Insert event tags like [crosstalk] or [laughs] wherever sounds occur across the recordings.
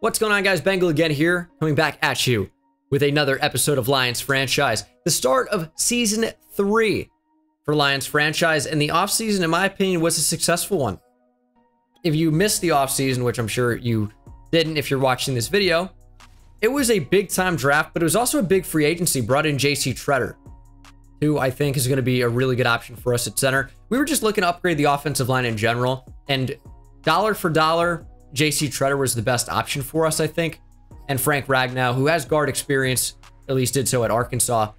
What's going on, guys? Bengal again here, coming back at you with another episode of Lions Franchise. The start of season three for Lions Franchise, and the offseason, in my opinion, was a successful one. If you missed the offseason, which I'm sure you didn't if you're watching this video, it was a big time draft, but it was also a big free agency. Brought in JC Tretter, who I think is going to be a really good option for us at center. We were just looking to upgrade the offensive line in general, and dollar for dollar, JC Tretter was the best option for us, I think. And Frank Ragnow, who has guard experience, at least did so at Arkansas,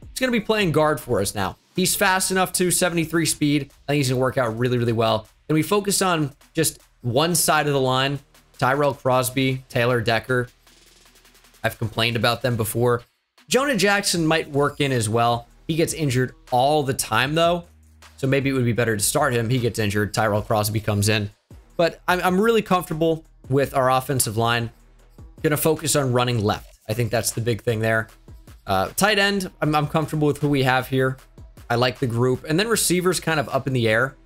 he's going to be playing guard for us now. He's fast enough to 73 speed. I think he's going to work out really, really well. And we focus on just one side of the line Tyrell Crosby, Taylor Decker. I've complained about them before. Jonah Jackson might work in as well. He gets injured all the time, though. So maybe it would be better to start him. He gets injured. Tyrell Crosby comes in. But I'm, I'm really comfortable with our offensive line. Going to focus on running left. I think that's the big thing there. Uh, tight end, I'm, I'm comfortable with who we have here. I like the group. And then receivers kind of up in the air.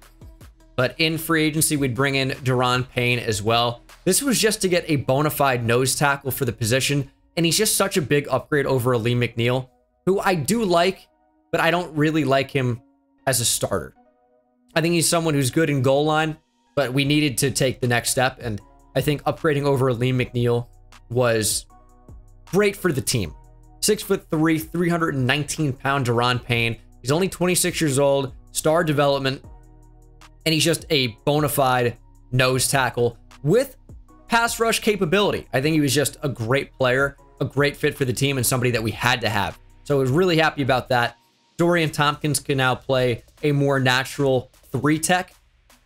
But in free agency, we'd bring in Da'Ron Payne as well. This was just to get a bona fide nose tackle for the position. And he's just such a big upgrade over Alim McNeill, who I do like, but I don't really like him as a starter. I think he's someone who's good in goal line, but we needed to take the next step. And I think upgrading over Alim McNeill was great for the team. Six foot three, 319 pound Da'Ron Payne. He's only 26 years old, star development, and he's just a bona fide nose tackle with pass rush capability. I think he was just a great player, a great fit for the team, and somebody that we had to have. So I was really happy about that. Dorian Thompkins can now play a more natural three tech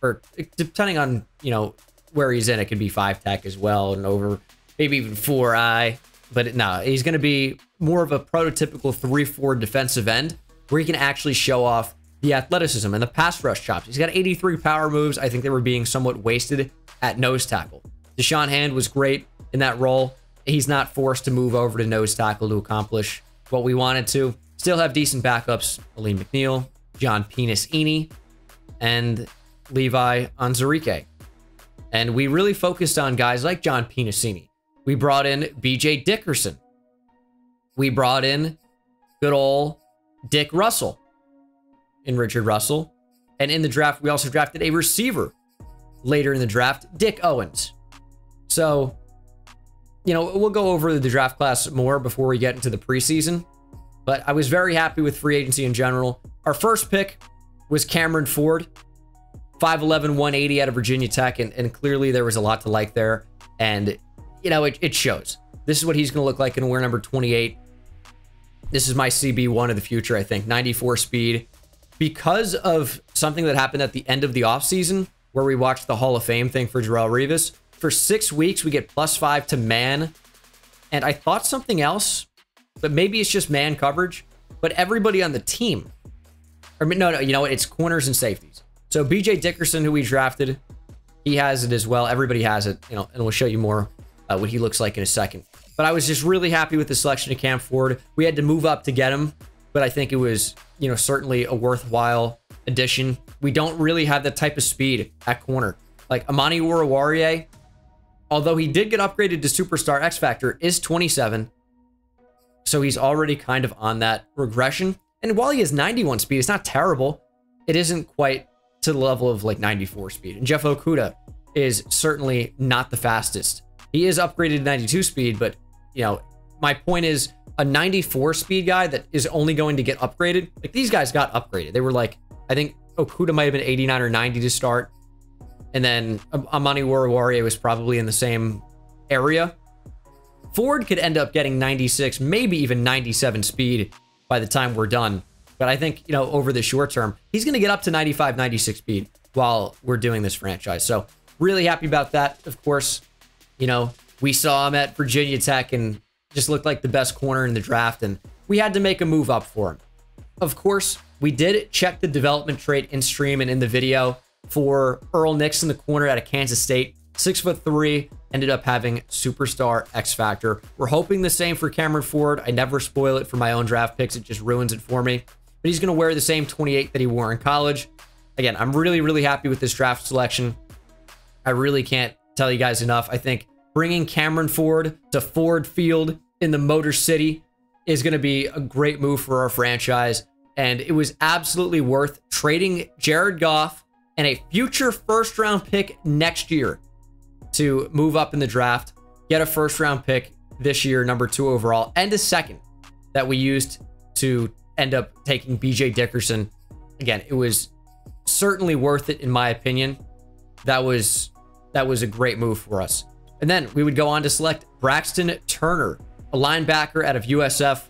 or depending on you know where he's in, it could be five tech as well, and over maybe even four eye. But no, he's going to be more of a prototypical three four defensive end where he can actually show off the athleticism and the pass rush chops. He's got 83 power moves. I think they were being somewhat wasted at nose tackle. Da'Shawn Hand was great in that role. He's not forced to move over to nose tackle to accomplish what we wanted to. Still have decent backups. Alim McNeill, John Penisini, and Levi Onwuzurike. And we really focused on guys like John Penisini. We brought in BJ Dickerson. We brought in good old Dick Russell in Richard Russell. And in the draft, we also drafted a receiver later in the draft, Dick Owens. So, you know, we'll go over the draft class more before we get into the preseason. But I was very happy with free agency in general. Our first pick was Cameron Ford. 5'11, 180 out of Virginia Tech, and, and clearly there was a lot to like there. And, you know, it, it shows. This is what he's going to look like in wear number 28. This is my CB1 of the future, I think. 94 speed. Because of something that happened at the end of the offseason, where we watched the Hall of Fame thing for Darrelle Revis, for six weeks, we get plus five to man. And I thought something else, but maybe it's just man coverage. But everybody on the team, or no, no, you know what? It's corners and safeties. So BJ Dickerson, who we drafted, he has it as well. Everybody has it, you know, and we'll show you more uh, what he looks like in a second. But I was just really happy with the selection of Cam Ford. We had to move up to get him, but I think it was, you know, certainly a worthwhile addition. We don't really have that type of speed at corner. Like Amani Oruwariye, although he did get upgraded to Superstar X Factor, is 27. So he's already kind of on that regression. And while he has 91 speed, it's not terrible. It isn't quite to the level of like 94 speed. And Jeff Okudah is certainly not the fastest. He is upgraded to 92 speed, but you know, my point is a 94 speed guy that is only going to get upgraded. Like these guys got upgraded. They were like, I think Okudah might have been 89 or 90 to start. And then Amani Oruwariye was probably in the same area. Ford could end up getting 96, maybe even 97 speed by the time we're done. But I think, you know, over the short term, he's going to get up to 95, 96 speed while we're doing this franchise. So really happy about that. Of course, you know, we saw him at Virginia Tech and just looked like the best corner in the draft. And we had to make a move up for him. Of course, we did check the development trait in stream and in the video for Earl Nixon, the corner out of Kansas State. Six foot three, ended up having superstar X Factor. We're hoping the same for Cameron Ford. I never spoil it for my own draft picks, it just ruins it for me but he's going to wear the same 28 that he wore in college. Again, I'm really, really happy with this draft selection. I really can't tell you guys enough. I think bringing Cameron Ford to Ford Field in the Motor City is going to be a great move for our franchise. And it was absolutely worth trading Jared Goff and a future first round pick next year to move up in the draft, get a first round pick this year, number two overall, and a second that we used to end up taking BJ Dickerson. Again, it was certainly worth it in my opinion. That was that was a great move for us. And then we would go on to select Braxton Turner, a linebacker out of USF.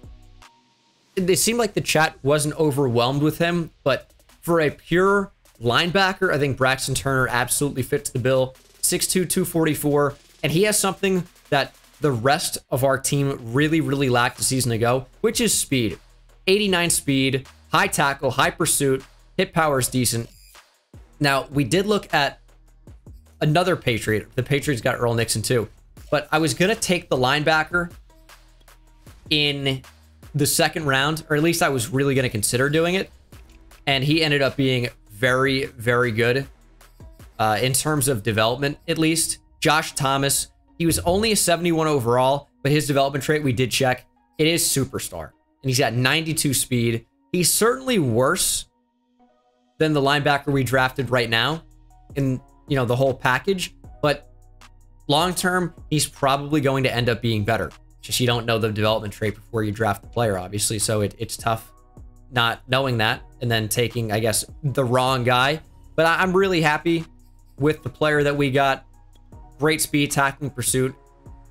It seemed like the chat wasn't overwhelmed with him, but for a pure linebacker, I think Braxton Turner absolutely fits the bill. 6'2, 244. And he has something that the rest of our team really, really lacked a season ago, which is speed. 89 speed, high tackle, high pursuit, hit power is decent. Now, we did look at another Patriot. The Patriots got Earl Nixon too. But I was going to take the linebacker in the second round, or at least I was really going to consider doing it. And he ended up being very, very good uh, in terms of development, at least. Josh Thomas, he was only a 71 overall, but his development trait we did check. It is superstar. And he's got 92 speed. He's certainly worse than the linebacker we drafted right now in, you know, the whole package. But long term, he's probably going to end up being better. Just you don't know the development trait before you draft the player, obviously. So it, it's tough not knowing that and then taking, I guess, the wrong guy. But I, I'm really happy with the player that we got. Great speed, tackling pursuit.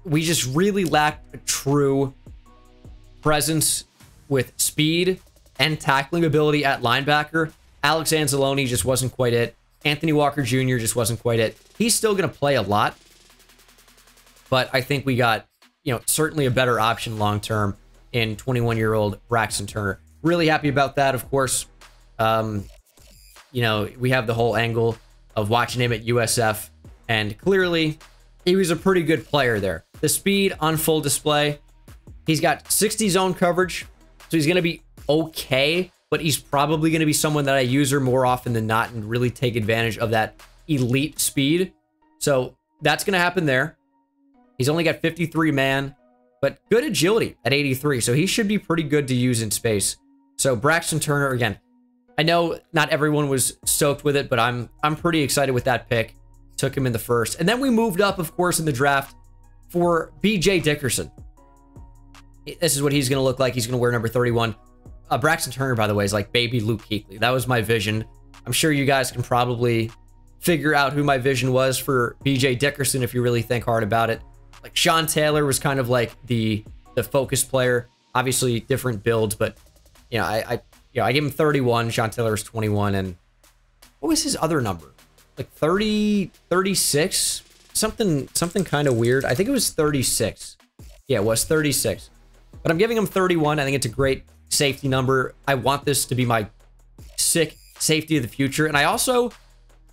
We just really lacked a true presence with speed and tackling ability at linebacker. Alex Anzalone just wasn't quite it. Anthony Walker Jr. just wasn't quite it. He's still going to play a lot, but I think we got, you know, certainly a better option long term in 21 year old Braxton Turner. Really happy about that, of course. Um, you know, we have the whole angle of watching him at USF, and clearly he was a pretty good player there. The speed on full display. He's got 60 zone coverage, so he's going to be okay, but he's probably going to be someone that I use her more often than not and really take advantage of that elite speed. So that's going to happen there. He's only got 53 man, but good agility at 83. So he should be pretty good to use in space. So Braxton Turner, again, I know not everyone was stoked with it, but I'm I'm pretty excited with that pick. Took him in the first. And then we moved up, of course, in the draft for BJ Dickerson. This is what he's going to look like. He's going to wear number 31. Uh, Braxton Turner, by the way, is like baby Luke Kuechly. That was my vision. I'm sure you guys can probably figure out who my vision was for BJ Dickerson if you really think hard about it. Like Sean Taylor was kind of like the the focus player. Obviously different builds, but you know, I, I you know, I gave him 31. Sean Taylor was 21. And what was his other number? Like 30, 36? Something, something kind of weird. I think it was 36. Yeah, it was 36. But I'm giving him 31. I think it's a great safety number. I want this to be my sick safety of the future. And I also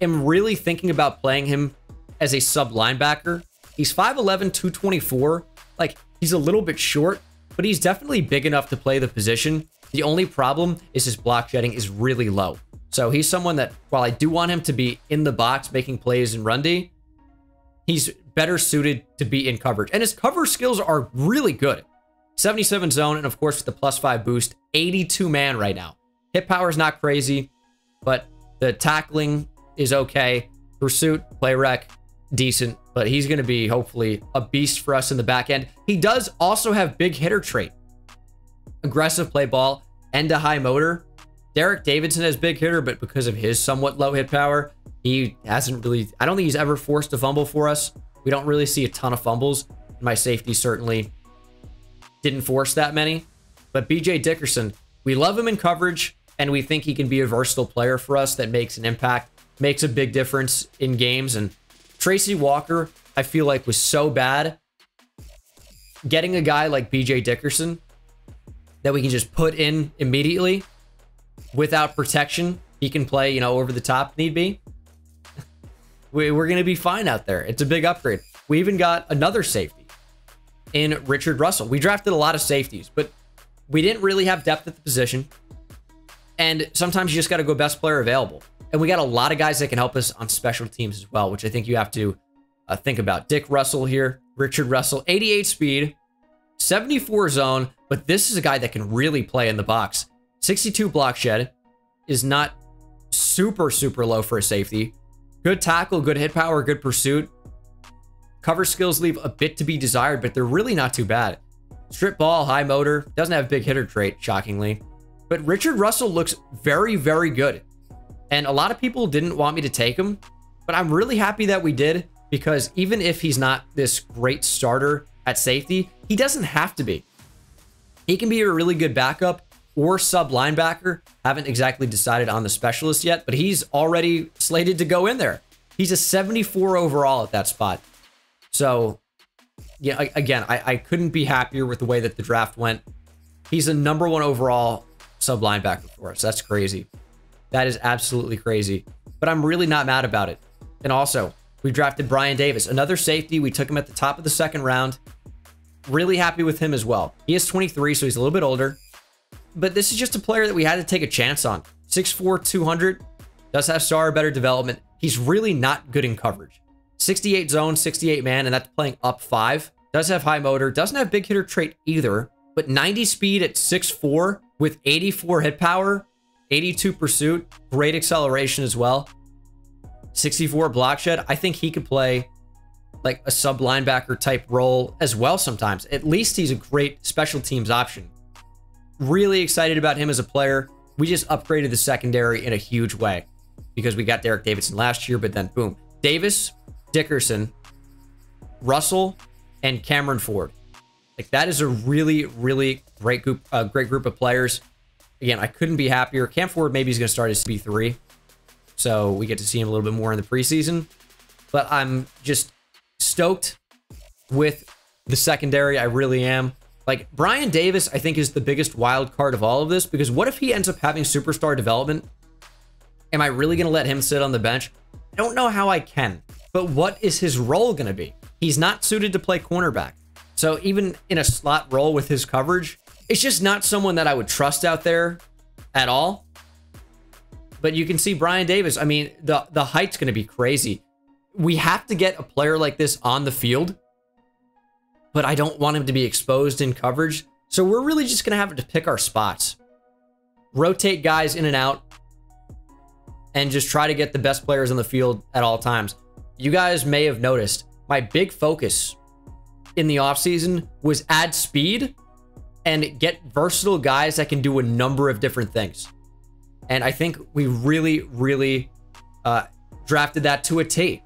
am really thinking about playing him as a sub linebacker. He's 5'11, 224. Like, he's a little bit short, but he's definitely big enough to play the position. The only problem is his block shedding is really low. So he's someone that, while I do want him to be in the box making plays in run he's better suited to be in coverage. And his cover skills are really good. 77 zone, and of course, with the plus five boost, 82 man right now. Hit power is not crazy, but the tackling is okay. Pursuit, play rec, decent, but he's going to be hopefully a beast for us in the back end. He does also have big hitter trait aggressive play ball, and a high motor. Derek Davidson has big hitter, but because of his somewhat low hit power, he hasn't really, I don't think he's ever forced a fumble for us. We don't really see a ton of fumbles. My safety certainly didn't force that many. But BJ Dickerson, we love him in coverage, and we think he can be a versatile player for us that makes an impact, makes a big difference in games. And Tracy Walker, I feel like was so bad. Getting a guy like BJ Dickerson that we can just put in immediately without protection. He can play, you know, over the top need be. [laughs] we, we're going to be fine out there. It's a big upgrade. We even got another safety in Richard Russell. We drafted a lot of safeties, but we didn't really have depth at the position. And sometimes you just got to go best player available. And we got a lot of guys that can help us on special teams as well, which I think you have to uh, think about. Dick Russell here, Richard Russell, 88 speed, 74 zone, but this is a guy that can really play in the box. 62 block shed is not super, super low for a safety. Good tackle, good hit power, good pursuit. Cover skills leave a bit to be desired, but they're really not too bad. Strip ball, high motor, doesn't have big hitter trait, shockingly. But Richard Russell looks very, very good. And a lot of people didn't want me to take him, but I'm really happy that we did because even if he's not this great starter at safety, he doesn't have to be. He can be a really good backup or sub linebacker. Haven't exactly decided on the specialist yet, but he's already slated to go in there. He's a 74 overall at that spot. So, yeah, again, I, I couldn't be happier with the way that the draft went. He's a number one overall sub linebacker for us. That's crazy. That is absolutely crazy. But I'm really not mad about it. And also, we drafted Brian Davis, another safety. We took him at the top of the second round. Really happy with him as well. He is 23, so he's a little bit older. But this is just a player that we had to take a chance on. 6'4", 200. Does have star better development. He's really not good in coverage. 68 zone, 68 man, and that's playing up five. Does have high motor. Doesn't have big hitter trait either. But 90 speed at 6'4 with 84 hit power, 82 pursuit, great acceleration as well. 64 block shed. I think he could play like a sub linebacker type role as well sometimes. At least he's a great special teams option. Really excited about him as a player. We just upgraded the secondary in a huge way because we got Derek Davidson last year, but then boom. Davis, Dickerson, Russell, and Cameron Ford. Like that is a really, really great group, uh, great group of players. Again, I couldn't be happier. Cam Ford maybe he's going to start as CB3. So we get to see him a little bit more in the preseason. But I'm just stoked with the secondary. I really am. Like Brian Davis, I think is the biggest wild card of all of this because what if he ends up having superstar development? Am I really going to let him sit on the bench? I don't know how I can, but what is his role going to be? He's not suited to play cornerback. So even in a slot role with his coverage, it's just not someone that I would trust out there at all. But you can see Brian Davis. I mean, the, the height's going to be crazy. We have to get a player like this on the field, but I don't want him to be exposed in coverage. So we're really just going to have to pick our spots, rotate guys in and out, and just try to get the best players on the field at all times. You guys may have noticed my big focus in the offseason was add speed and get versatile guys that can do a number of different things. And I think we really, really uh, drafted that to a T.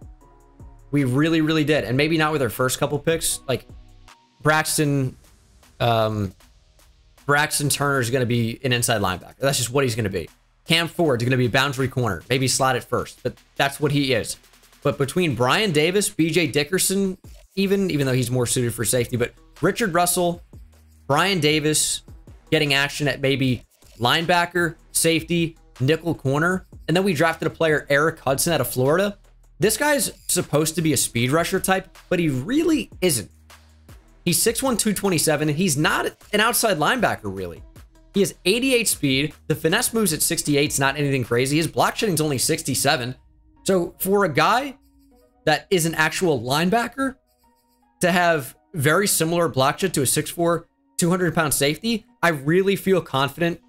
We really, really did. And maybe not with our first couple picks. Like Braxton, um, Braxton Turner is going to be an inside linebacker. That's just what he's going to be. Cam Ford is going to be a boundary corner. Maybe slot it first, but that's what he is. But between Brian Davis, BJ Dickerson, even even though he's more suited for safety, but Richard Russell, Brian Davis getting action at maybe linebacker, safety, nickel corner. And then we drafted a player, Eric Hudson out of Florida. This guy's supposed to be a speed rusher type, but he really isn't. He's 6'1", 227, and he's not an outside linebacker, really. He has 88 speed. The finesse moves at 68 is not anything crazy. His block shedding is only 67. So for a guy that is an actual linebacker to have very similar block shed to a 6'4", 200 pound safety, I really feel confident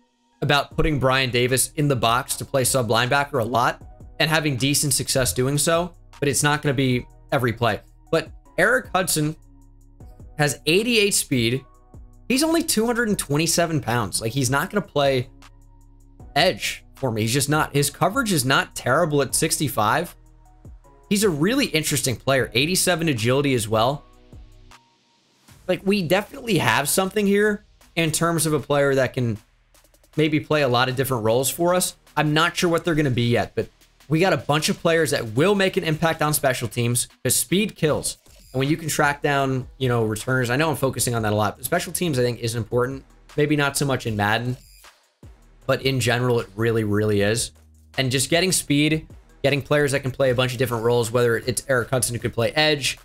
about putting Brian Davis in the box to play sub linebacker a lot and having decent success doing so, but it's not going to be every play. But Eric Hudson has 88 speed. He's only 227 pounds. Like he's not going to play edge for me. He's just not. His coverage is not terrible at 65. He's a really interesting player. 87 agility as well. Like we definitely have something here in terms of a player that can maybe play a lot of different roles for us. I'm not sure what they're going to be yet, but we got a bunch of players that will make an impact on special teams because speed kills. And when you can track down, you know, returners, I know I'm focusing on that a lot. But special teams, I think, is important. Maybe not so much in Madden, but in general, it really, really is. And just getting speed, getting players that can play a bunch of different roles, whether it's Eric Hudson who could play edge,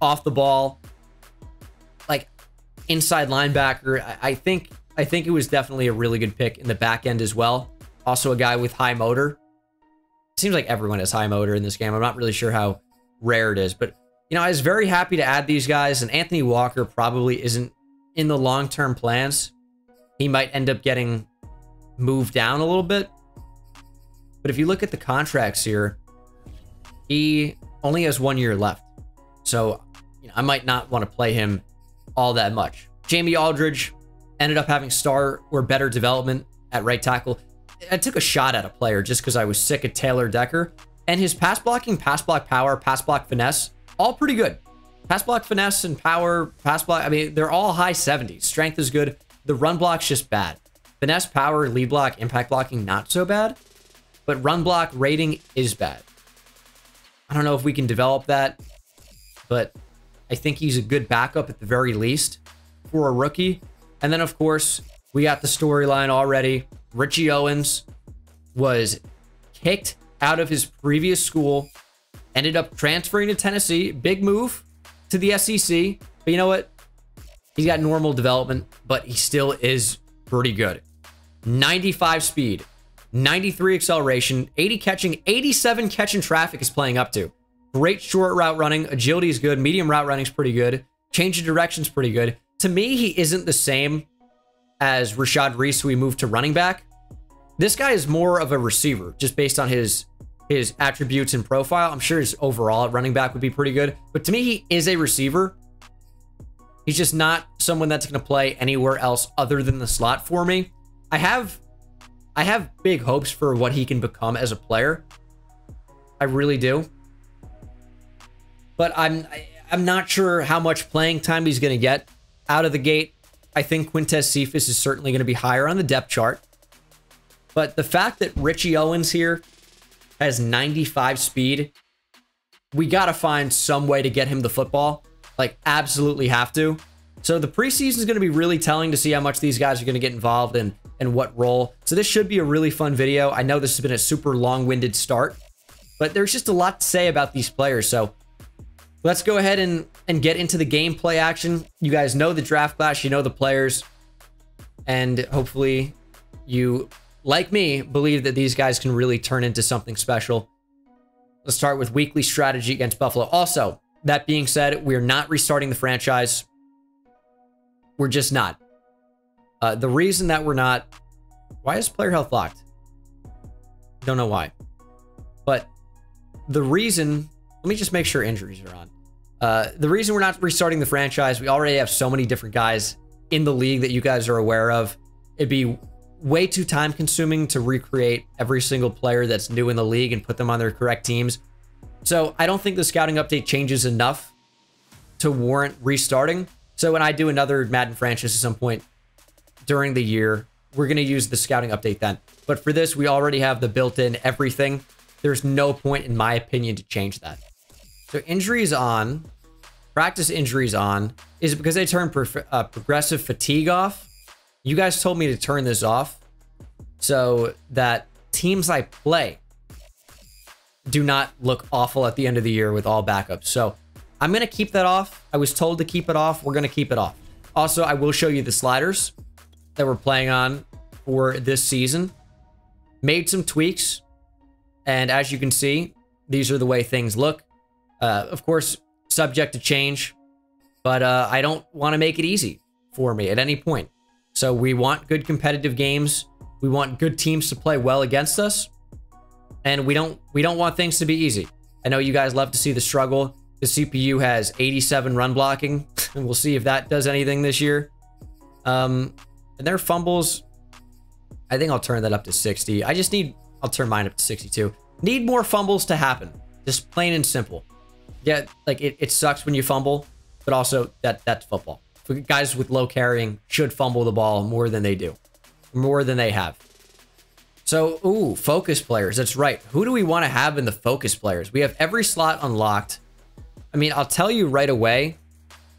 off the ball, like inside linebacker. I, I think I think it was definitely a really good pick in the back end as well. Also a guy with high motor. Seems like everyone has high motor in this game. I'm not really sure how rare it is, but you know, I was very happy to add these guys, and Anthony Walker probably isn't in the long term plans. He might end up getting moved down a little bit. But if you look at the contracts here, he only has one year left. So you know, I might not want to play him all that much. Jamie Aldridge ended up having star or better development at right tackle. I took a shot at a player just because I was sick of Taylor Decker. And his pass blocking, pass block power, pass block finesse, all pretty good. Pass block finesse and power, pass block, I mean, they're all high 70s. Strength is good. The run block's just bad. Finesse, power, lead block, impact blocking, not so bad. But run block rating is bad. I don't know if we can develop that, but I think he's a good backup at the very least for a rookie. And then, of course, we got the storyline already. Richie Owens was kicked out of his previous school, ended up transferring to Tennessee. Big move to the SEC. But you know what? He's got normal development, but he still is pretty good. 95 speed, 93 acceleration, 80 catching, 87 catching traffic is playing up to. Great short route running. Agility is good. Medium route running is pretty good. Change of direction is pretty good. To me, he isn't the same as Rashad Reese, who we moved to running back. This guy is more of a receiver, just based on his his attributes and profile. I'm sure his overall running back would be pretty good. But to me, he is a receiver. He's just not someone that's going to play anywhere else other than the slot for me. I have I have big hopes for what he can become as a player. I really do. But I'm I'm not sure how much playing time he's going to get out of the gate. I think Quintez Cephus is certainly going to be higher on the depth chart. But the fact that Richie Owens here has 95 speed, we got to find some way to get him the football. Like, absolutely have to. So the preseason is going to be really telling to see how much these guys are going to get involved in and what role. So this should be a really fun video. I know this has been a super long-winded start, but there's just a lot to say about these players. So let's go ahead and, and get into the gameplay action. You guys know the draft class, you know the players, and hopefully you, like me, believe that these guys can really turn into something special. Let's start with weekly strategy against Buffalo. Also, that being said, we're not restarting the franchise. We're just not. Uh, the reason that we're not... Why is player health locked? Don't know why. But the reason... Let me just make sure injuries are on. Uh, the reason we're not restarting the franchise, we already have so many different guys in the league that you guys are aware of. It'd be way too time consuming to recreate every single player that's new in the league and put them on their correct teams. So I don't think the scouting update changes enough to warrant restarting. So when I do another Madden franchise at some point during the year, we're going to use the scouting update then. But for this, we already have the built-in everything. There's no point, in my opinion, to change that. So injuries on, practice injuries on, is because they turn uh, progressive fatigue off? You guys told me to turn this off so that teams I play do not look awful at the end of the year with all backups. So I'm going to keep that off. I was told to keep it off. We're going to keep it off. Also, I will show you the sliders that we're playing on for this season. Made some tweaks. And as you can see, these are the way things look. Uh, of course, subject to change, but uh, I don't want to make it easy for me at any point. So we want good competitive games. We want good teams to play well against us, and we don't we don't want things to be easy. I know you guys love to see the struggle. The CPU has 87 run blocking, [laughs] and we'll see if that does anything this year. Um, and their fumbles, I think I'll turn that up to 60. I just need, I'll turn mine up to 62. Need more fumbles to happen. Just plain and simple yeah, like it, it sucks when you fumble, but also that that's football. Guys with low carrying should fumble the ball more than they do, more than they have. So, ooh, focus players. That's right. Who do we want to have in the focus players? We have every slot unlocked. I mean, I'll tell you right away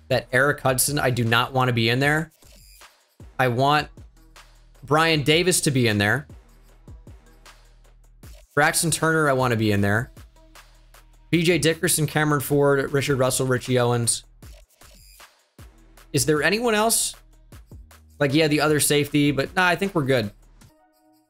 that Eric Hudson, I do not want to be in there. I want Brian Davis to be in there. Braxton Turner, I want to be in there. BJ Dickerson, Cameron Ford, Richard Russell, Richie Owens. Is there anyone else? Like, yeah, the other safety, but nah, I think we're good.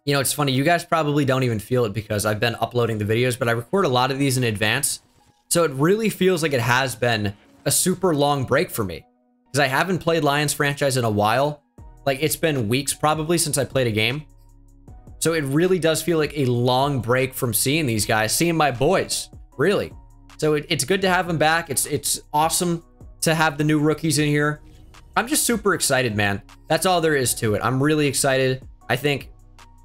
You know, it's funny. You guys probably don't even feel it because I've been uploading the videos, but I record a lot of these in advance. So it really feels like it has been a super long break for me because I haven't played Lions franchise in a while. Like it's been weeks probably since I played a game. So it really does feel like a long break from seeing these guys, seeing my boys, really. So it, it's good to have them back. It's it's awesome to have the new rookies in here. I'm just super excited, man. That's all there is to it. I'm really excited. I think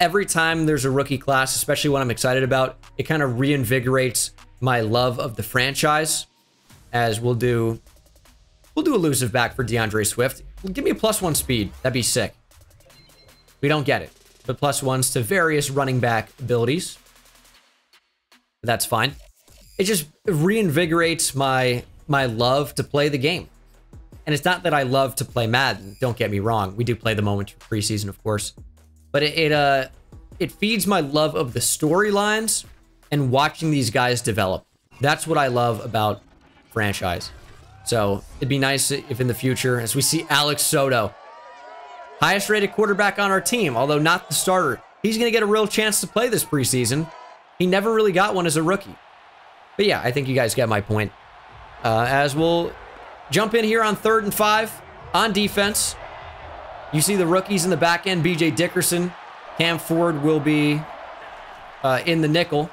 every time there's a rookie class, especially what I'm excited about, it kind of reinvigorates my love of the franchise. As we'll do, we'll do elusive back for D'Andre Swift. Give me a plus one speed. That'd be sick. We don't get it, but plus ones to various running back abilities. That's fine. It just reinvigorates my my love to play the game. And it's not that I love to play Madden. Don't get me wrong. We do play the moment preseason, of course. But it, it uh it feeds my love of the storylines and watching these guys develop. That's what I love about franchise. So it'd be nice if in the future, as we see Alex Soto, highest rated quarterback on our team, although not the starter, he's going to get a real chance to play this preseason. He never really got one as a rookie. But yeah, I think you guys get my point. Uh, as we'll jump in here on third and five on defense. You see the rookies in the back end, BJ Dickerson. Cam Ford will be uh, in the nickel.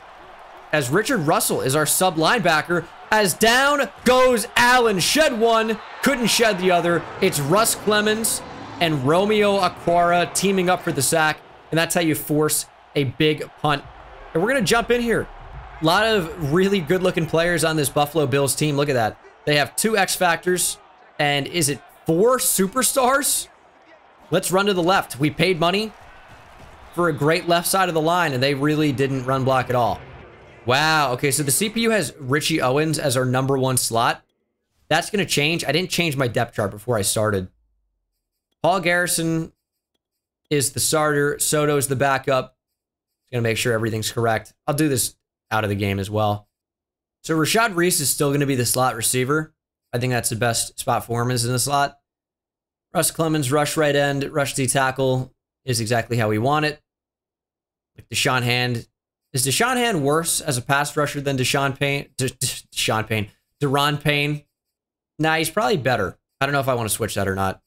As Richard Russell is our sub linebacker. As down goes Allen. Shed one, couldn't shed the other. It's Russ Clemens and Romeo Okwara teaming up for the sack. And that's how you force a big punt. And we're going to jump in here. A lot of really good looking players on this Buffalo Bills team. Look at that. They have two X Factors. And is it four superstars? Let's run to the left. We paid money for a great left side of the line, and they really didn't run block at all. Wow. Okay, so the CPU has Richie Owens as our number one slot. That's going to change. I didn't change my depth chart before I started. Paul Garrison is the starter. Soto is the backup. Going to make sure everything's correct. I'll do this out of the game as well. So Rashad Reese is still going to be the slot receiver. I think that's the best spot for him is in the slot. Russ Clemens, rush right end, rush D tackle is exactly how we want it. Like Da'Shawn Hand. Is Da'Shawn Hand worse as a pass rusher than Deshaun Payne? De- De- Deshaun Payne. Da'Ron Payne? Nah, he's probably better. I don't know if I want to switch that or not.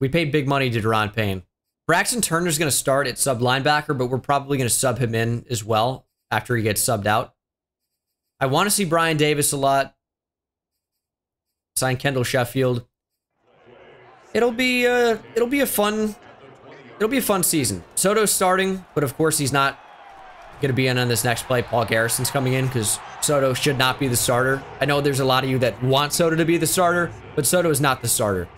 We paid big money to Da'Ron Payne. Braxton Turner's going to start at sub linebacker, but we're probably going to sub him in as well after he gets subbed out. I want to see Brian Davis a lot. Sign Kendall Sheffield. It'll be uh it'll be a fun it'll be a fun season. Soto's starting, but of course he's not going to be in on this next play. Paul Garrison's coming in because Soto should not be the starter. I know there's a lot of you that want Soto to be the starter, but Soto is not the starter.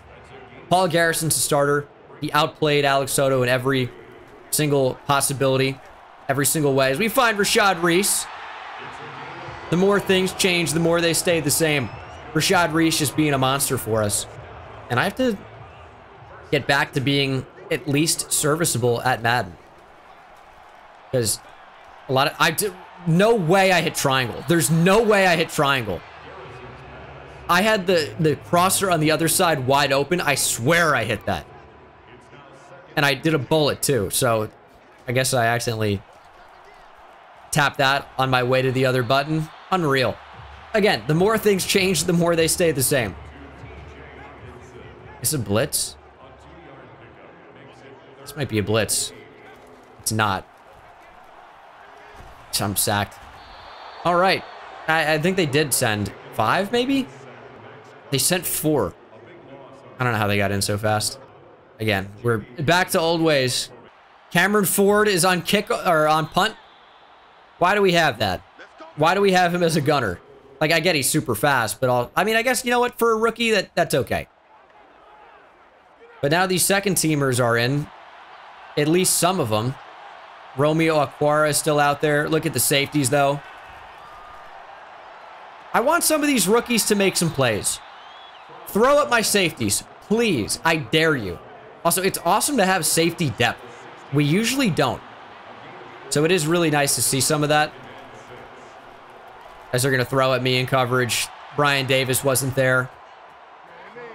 Paul Garrison's the starter. He outplayed Alex Soto in every single possibility, every single way. As we find Rashad Reese, the more things change, the more they stay the same. Rashad Reese just being a monster for us. And I have to get back to being at least serviceable at Madden. Because a lot of I did no way I hit triangle. There's no way I hit triangle. I had the the crosser on the other side wide open. I swear I hit that. And I did a bullet too. So I guess I accidentally tapped that on my way to the other button. Unreal. Again, the more things change, the more they stay the same. Is it blitz? This might be a blitz. It's not. I'm sacked. All right. I, I think they did send five, maybe? They sent four. I don't know how they got in so fast. Again, we're back to old ways. Cameron Ford is on kick or on punt. Why do we have that? Why do we have him as a gunner? Like, I get he's super fast, but all, I mean, I guess, you know what? For a rookie, that that's okay. But now these second teamers are in. At least some of them. Romeo Okwara is still out there. Look at the safeties, though. I want some of these rookies to make some plays. Throw up my safeties, please. I dare you. Also, it's awesome to have safety depth. We usually don't. So it is really nice to see some of that. As they're going to throw at me in coverage. Brian Davis wasn't there.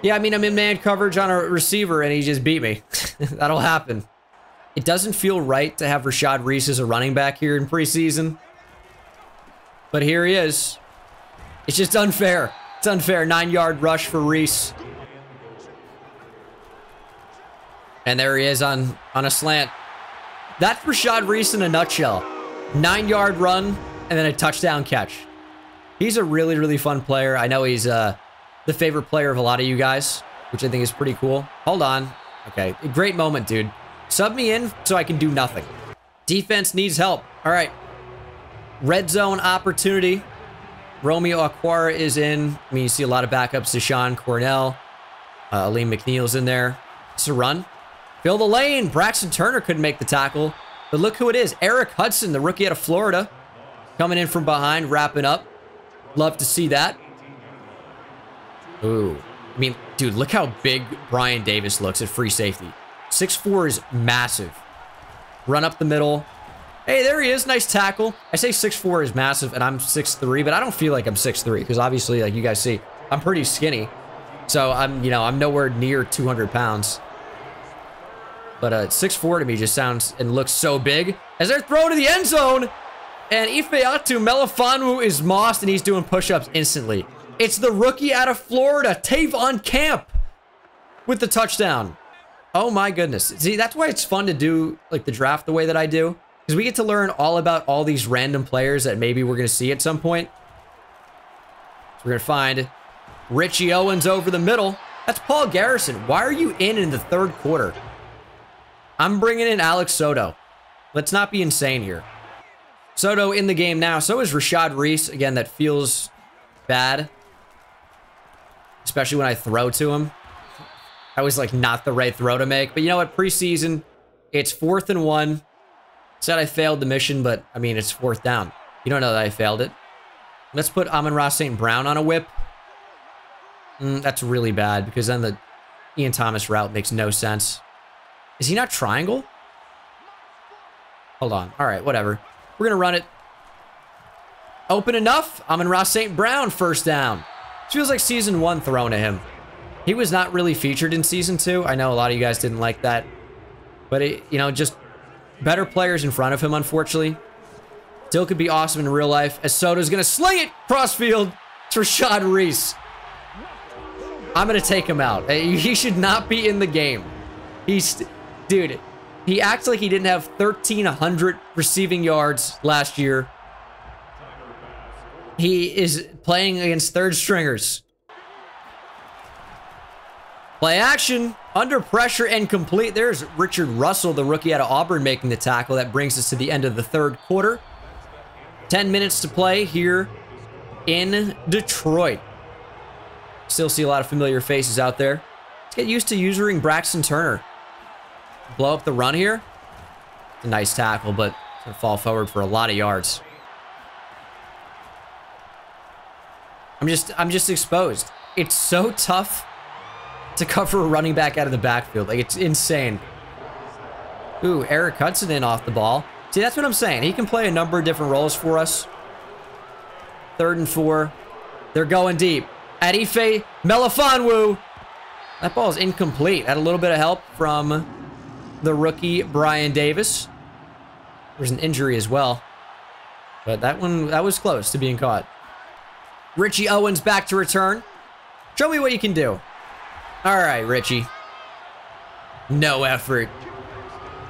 Yeah, I mean, I'm in man coverage on a receiver and he just beat me. [laughs] That'll happen. It doesn't feel right to have Rashad Reese as a running back here in preseason. But here he is. It's just unfair. It's unfair. Nine yard rush for Reese. And there he is on, on a slant. That's Rashad Reese in a nutshell. Nine yard run and then a touchdown catch. He's a really, really fun player. I know he's uh, the favorite player of a lot of you guys, which I think is pretty cool. Hold on. Okay, great moment, dude. Sub me in so I can do nothing. Defense needs help. All right. Red zone opportunity. Romeo Okwara is in. I mean, you see a lot of backups. Deshaun Cornell. Uh, Alim McNeill's in there. It's a run. Fill the lane. Braxton Turner couldn't make the tackle. But look who it is. Eric Hudson, the rookie out of Florida. Coming in from behind, wrapping up. Love to see that. Ooh. I mean, dude, look how big Brian Davis looks at free safety. 6'4 is massive. Run up the middle. Hey, there he is. Nice tackle. I say six four is massive, and I'm 6'3, but I don't feel like I'm 6'3, because obviously, like you guys see, I'm pretty skinny. So I'm, you know, I'm nowhere near 200 pounds. But uh, 6'4 to me just sounds and looks so big. As they're thrown to the end zone, and Ifeatu Melifonwu is mossed, and he's doing push-ups instantly. It's the rookie out of Florida, Tavon Camp, with the touchdown. Oh my goodness. See, that's why it's fun to do like the draft the way that I do. Because we get to learn all about all these random players that maybe we're going to see at some point. So we're going to find Richie Owens over the middle. That's Paul Garrison. Why are you in in the third quarter? I'm bringing in Alex Soto. Let's not be insane here. Soto in the game now. So is Rashad Reese. Again, that feels bad. Especially when I throw to him. That was like not the right throw to make. But you know what? Preseason, it's fourth and one. Said I failed the mission, but I mean, it's fourth down. You don't know that I failed it. Let's put Amon-Ra St. Brown on a whip. Mm, that's really bad because then the Ian Thomas route makes no sense. Is he not triangle? Hold on. All right, whatever. We're going to run it. Open enough. Amon-Ra St. Brown first down. Feels like season one thrown at him. He was not really featured in season two. I know a lot of you guys didn't like that. But, it, you know, just better players in front of him, unfortunately. Still could be awesome in real life. As Soto's going to sling it crossfield to Rashad Reese. I'm going to take him out. Eh, he should not be in the game. He's... Dude, he acts like he didn't have 1,300 receiving yards last year. He is playing against third stringers. Play action, under pressure and complete. There's Richard Russell, the rookie out of Auburn, making the tackle. That brings us to the end of the third quarter. 10 minutes to play here in Detroit. Still see a lot of familiar faces out there. Let's get used to using Braxton Turner. Blow up the run here. a nice tackle, but gonna fall forward for a lot of yards. I'm just I'm just exposed. It's so tough to cover a running back out of the backfield. Like, it's insane. Ooh, Eric Hudson in off the ball. See, that's what I'm saying. He can play a number of different roles for us. Third and four. They're going deep. Ifeatu Melifonwu. That ball is incomplete. Had a little bit of help from the rookie, Brian Davis. There's an injury as well. But that one, that was close to being caught. Richie Owens back to return. Show me what you can do. All right, Richie. No effort.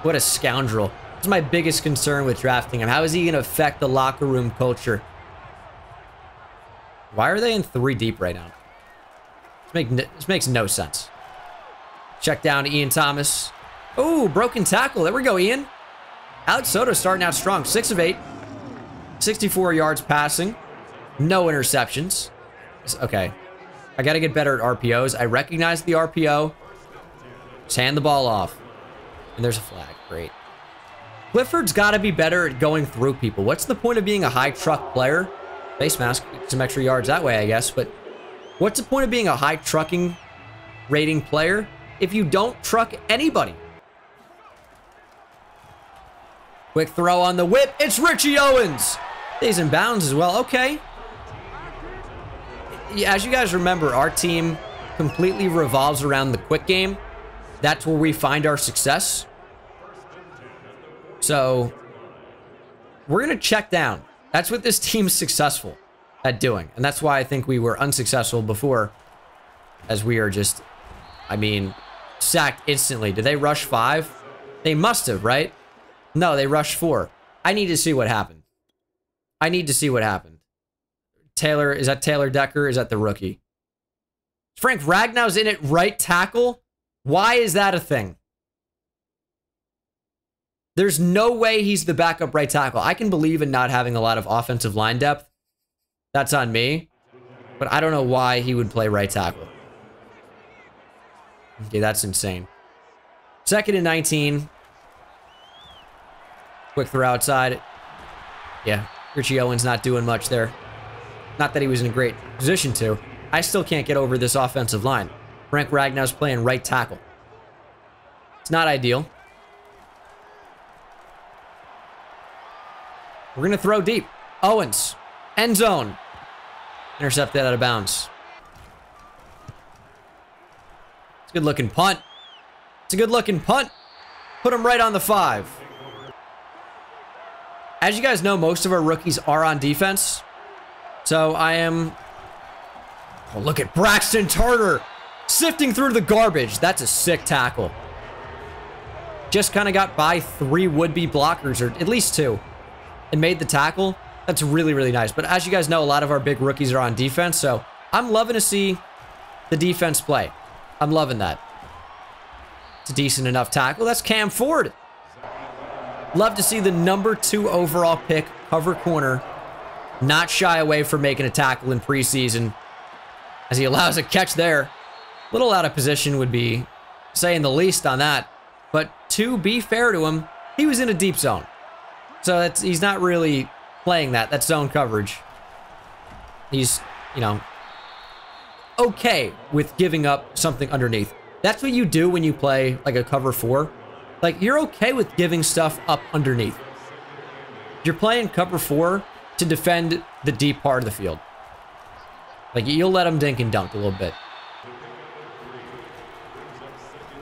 What a scoundrel. That's my biggest concern with drafting him. How is he going to affect the locker room culture? Why are they in three deep right now? This, make, this makes no sense. Check down to Ian Thomas. Oh, broken tackle. There we go, Ian. Alex Soto starting out strong. Six of eight. 64 yards passing. No interceptions. Okay. I got to get better at RPOs. I recognize the RPO. Just hand the ball off. And there's a flag. Great. Clifford's got to be better at going through people. What's the point of being a high truck player? Face mask, some extra yards that way, I guess. But what's the point of being a high trucking rating player if you don't truck anybody? Quick throw on the whip. It's Richie Owens. He's in bounds as well. Okay as you guys remember, our team completely revolves around the quick game. That's where we find our success. So, we're going to check down. That's what this [laughs] team's successful. at doing. And that's why I think we were unsuccessful before, as we are just, I mean, sacked instantly. Did they rush five? They must have, right? No, they rushed four. I need to see what happened. I need to see what happened. Taylor, is that Taylor Decker? Is that the rookie? Frank Ragnow's in it right tackle? Why is that a thing? There's no way he's the backup right tackle. I can believe in not having a lot of offensive line depth. That's on me. But I don't know why he would play right tackle. Okay, that's insane. Second and 19. Quick throw outside. Yeah, Richie Owens not doing much there. Not that he was in a great position to. I still can't get over this offensive line. Frank Ragnow's playing right tackle. It's not ideal. We're going to throw deep. Owens. End zone. Intercepted out of bounds. It's a good looking punt. It's a good looking punt. Put him right on the five. As you guys know, most of our rookies are on defense. So I am... Oh, look at Braxton Turner sifting through the garbage. That's a sick tackle. Just kind of got by three would-be blockers, or at least two, and made the tackle. That's really, really nice. But as you guys know, a lot of our big rookies are on defense, so I'm loving to see the defense play. I'm loving that. It's a decent enough tackle. That's Cam Ford. Love to see the number two overall pick cover corner not shy away from making a tackle in preseason as he allows a catch there. A little out of position would be saying the least on that. But to be fair to him, he was in a deep zone. So that's he's not really playing that. That's zone coverage. He's, you know, okay with giving up something underneath. That's what you do when you play like a cover four. Like, you're okay with giving stuff up underneath. You're playing cover four to defend the deep part of the field. Like, you'll let them dink and dunk a little bit.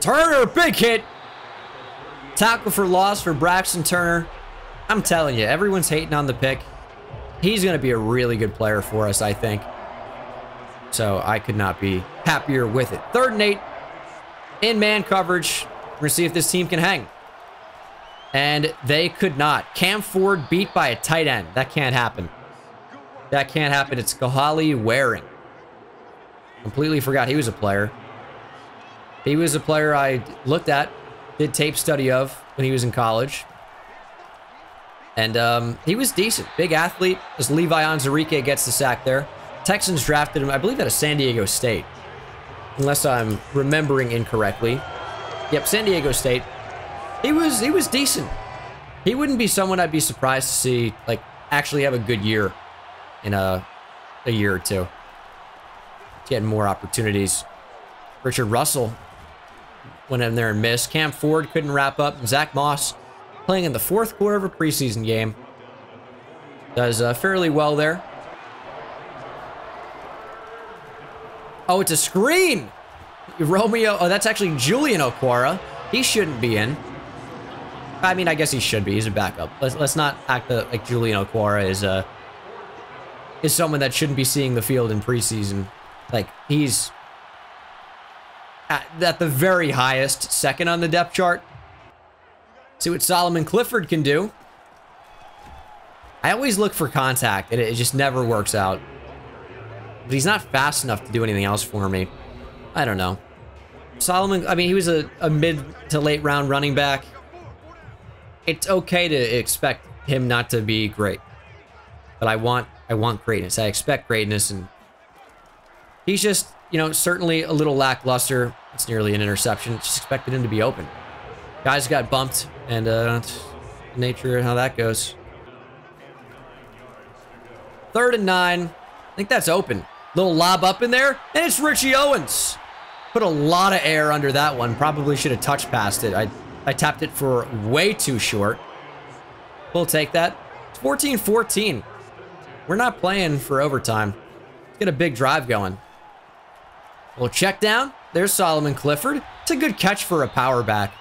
Turner, big hit. Tackle for loss for Braxton Turner. I'm telling you, everyone's hating on the pick. He's going to be a really good player for us, I think. So I could not be happier with it. Third and eight. In man coverage. We're going to see if this team can hang. And they could not. Cam Ford beat by a tight end. That can't happen. That can't happen. It's Kahale Warring. Completely forgot he was a player. He was a player I looked at, did tape study of when he was in college. And um, he was decent. Big athlete. As Levi Onwuzurike gets the sack there. Texans drafted him, I believe, out of San Diego State. Unless I'm remembering incorrectly. Yep, San Diego State. He was he was decent. He wouldn't be someone I'd be surprised to see like actually have a good year in a a year or two. Getting more opportunities. Richard Russell went in there and missed. Cam Ford couldn't wrap up. Zach Moss playing in the fourth quarter of a preseason game. Does uh, fairly well there. Oh, it's a screen. Romeo. Oh, that's actually Julian Okwara. He shouldn't be in. I mean, I guess he should be. He's a backup. Let's let's not act like Julian Okwara is uh is someone that shouldn't be seeing the field in preseason. Like he's at, at the very highest, second on the depth chart. See what Solomon Clifford can do. I always look for contact, and it, it just never works out. But he's not fast enough to do anything else for me. I don't know. Solomon, I mean, he was a, a mid to late round running back. It's okay to expect him not to be great. But I want I want greatness. I expect greatness and he's just, you know, certainly a little lackluster. It's nearly an interception. Just expected him to be open. Guys got bumped and uh nature how that goes. Third and nine. I think that's open. Little lob up in there, and it's Richie Owens. Put a lot of air under that one. Probably should have touched past it. I, I tapped it for way too short. We'll take that. It's 14-14. We're not playing for overtime. Let's get a big drive going. We'll check down. There's Solomon Clifford. It's a good catch for a power back.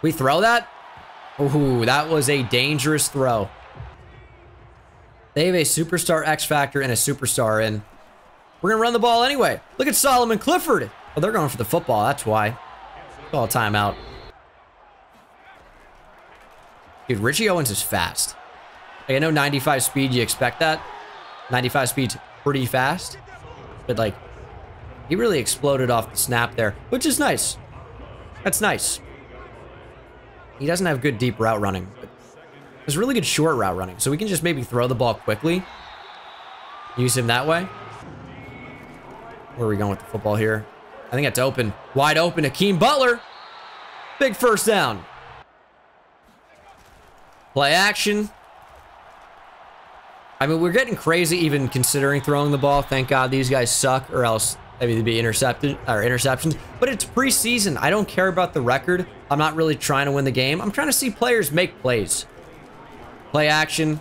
We throw that? Ooh, that was a dangerous throw. They have a superstar X Factor and a superstar, and we're going to run the ball anyway. Look at Solomon Clifford. They're going for the football. That's why. Call timeout. Dude, Richie Owens is fast. Like, I know 95 speed, you expect that. 95 speed's pretty fast. But, like, he really exploded off the snap there, which is nice. That's nice. He doesn't have good deep route running. But there's really good short route running, so we can just maybe throw the ball quickly. Use him that way. Where are we going with the football here? I think it's open. Wide open. Akeem Butler. Big first down. Play action. I mean, we're getting crazy even considering throwing the ball. Thank God these guys suck or else maybe they'd be intercepted or interceptions. But it's preseason. I don't care about the record. I'm not really trying to win the game. I'm trying to see players make plays. Play action.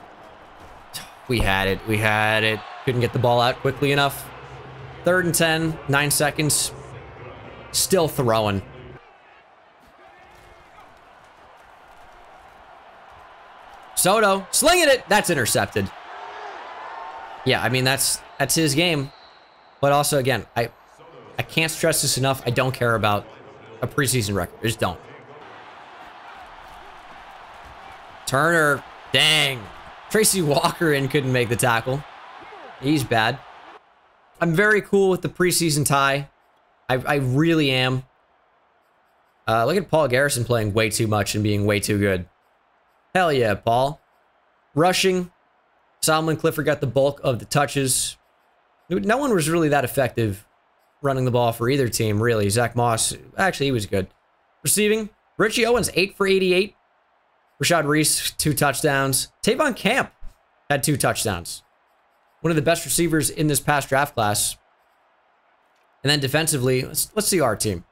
We had it. We had it. Couldn't get the ball out quickly enough. Third and 10, nine seconds. Still throwing. Soto, slinging it. That's intercepted. Yeah, I mean, that's that's his game. But also, again, I I can't stress this enough. I don't care about a preseason record. I just don't. Turner, dang. Tracy Walker in couldn't make the tackle. He's bad. I'm very cool with the preseason tie. I, I really am. Uh, look at Paul Garrison playing way too much and being way too good. Hell yeah, Paul. Rushing. Solomon Clifford got the bulk of the touches. No one was really that effective running the ball for either team, really. Zach Moss, actually, he was good. Receiving, Richie Owens, 8 for 88. Rashad Reese, two touchdowns. Tavon Camp had two touchdowns. One of the best receivers in this past draft class. And then defensively, let's, let's see our team.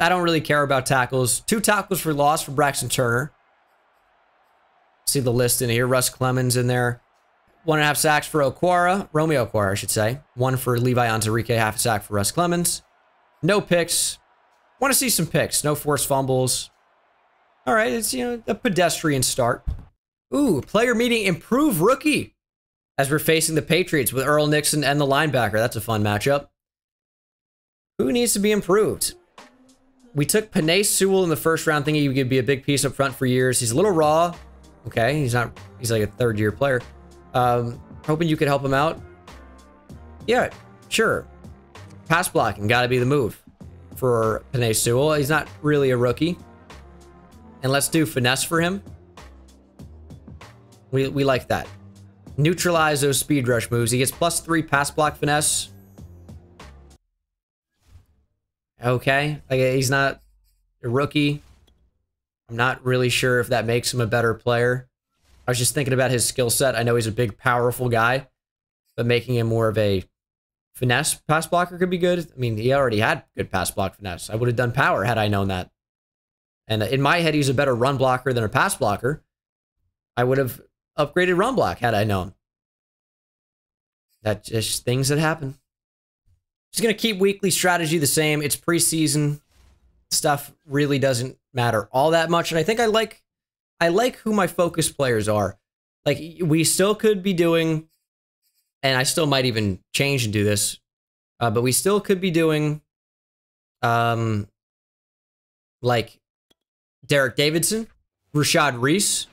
I don't really care about tackles. Two tackles for loss for Braxton Turner. See the list in here. Russ Clemens in there. One and a half sacks for Okwara. Romeo Okwara, I should say. One for Levi Onwuzurike, half a sack for Russ Clemens. No picks. Want to see some picks. No forced fumbles. All right, it's, you know, a pedestrian start. Ooh, player meeting improve rookie. As we're facing the Patriots with Earl Nixon and the linebacker. That's a fun matchup. Who needs to be improved? We took Penei Sewell in the first round, thinking he could be a big piece up front for years. He's a little raw. Okay, he's not. He's like a third year player. Um, hoping you could help him out. Yeah, sure. Pass blocking got to be the move for Penei Sewell. He's not really a rookie. And let's do finesse for him. We, we like that. Neutralize those speed rush moves. He gets plus three pass block finesse. Okay. Like he's not a rookie. I'm not really sure if that makes him a better player. I was just thinking about his skill set. I know he's a big, powerful guy, but making him more of a finesse pass blocker could be good. I mean, he already had good pass block finesse. I would have done power had I known that. And in my head, he's a better run blocker than a pass blocker. I would have upgraded run block had I known. That's just things that happen. Just going to keep weekly strategy the same. It's preseason. Stuff really doesn't matter all that much. And I think I like I like who my focus players are. Like we still could be doing, and I still might even change and do this, uh, but we still could be doing, um, like Derek Davidson, Rashad Reese.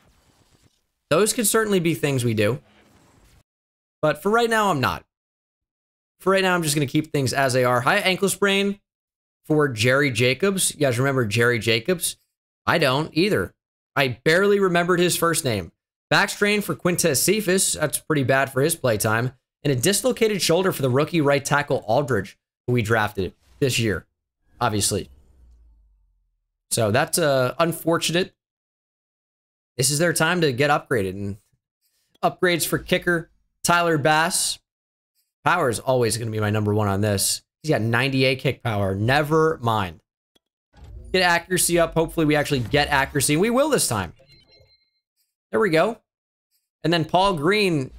Those could certainly be things we do. But for right now, I'm not. For right now, I'm just going to keep things as they are. High ankle sprain for Jerry Jacobs. You guys remember Jerry Jacobs? I don't either. I barely remembered his first name. Back strain for Quintez Cephus. That's pretty bad for his playtime. And a dislocated shoulder for the rookie right tackle Aldridge, who we drafted this year, obviously. So that's uh, unfortunate. This is their time to get upgraded. And upgrades for kicker Tyler Bass. Power is always going to be my number one on this. He's got 98 kick power. Never mind. Get accuracy up. Hopefully we actually get accuracy. We will this time. There we go. And then Paul Green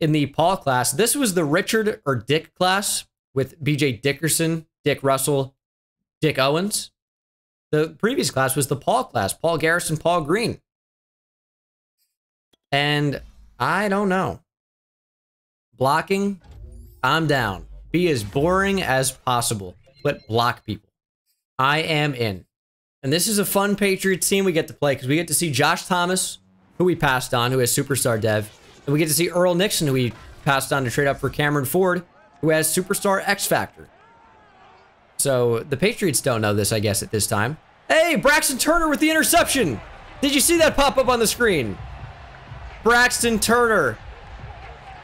in the Paul class. This was the Richard or Dick class with BJ Dickerson, Dick Russell, Dick Owens. The previous class was the Paul class, Paul Garrison, Paul Green. And I don't know. Blocking, I'm down. Be as boring as possible, but block people. I am in. And this is a fun Patriots team we get to play because we get to see Josh Thomas, who we passed on, who has superstar dev. And we get to see Earl Nixon, who we passed on to trade up for Cameron Ford, who has superstar X Factor. So the Patriots don't know this, I guess, at this time. Hey, Braxton Turner with the interception. Did you see that pop up on the screen? Braxton Turner,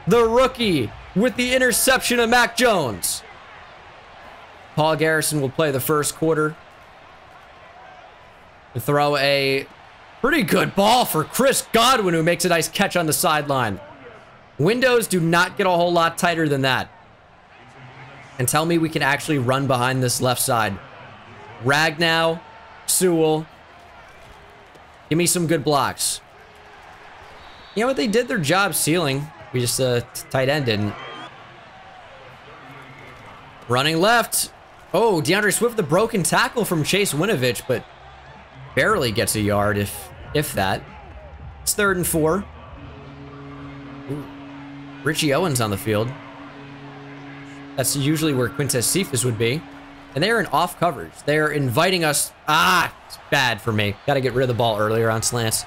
the rookie, with the interception of Mac Jones. Paul Garrison will play the first quarter. Throw a pretty good ball for Chris Godwin, who makes a nice catch on the sideline. Windows do not get a whole lot tighter than that. And tell me we can actually run behind this left side. Ragnow, Sewell. Give me some good blocks. You know what? They did their job sealing. We just, uh, tight end didn't. Running left. Oh, D'Andre Swift, the broken tackle from Chase Winovich, but barely gets a yard, if if that. It's third and four. Ooh. Richie Owens on the field. That's usually where Quintez Cephus would be. And they are in off coverage. They're inviting us. Ah, it's bad for me. Got to get rid of the ball earlier on slants.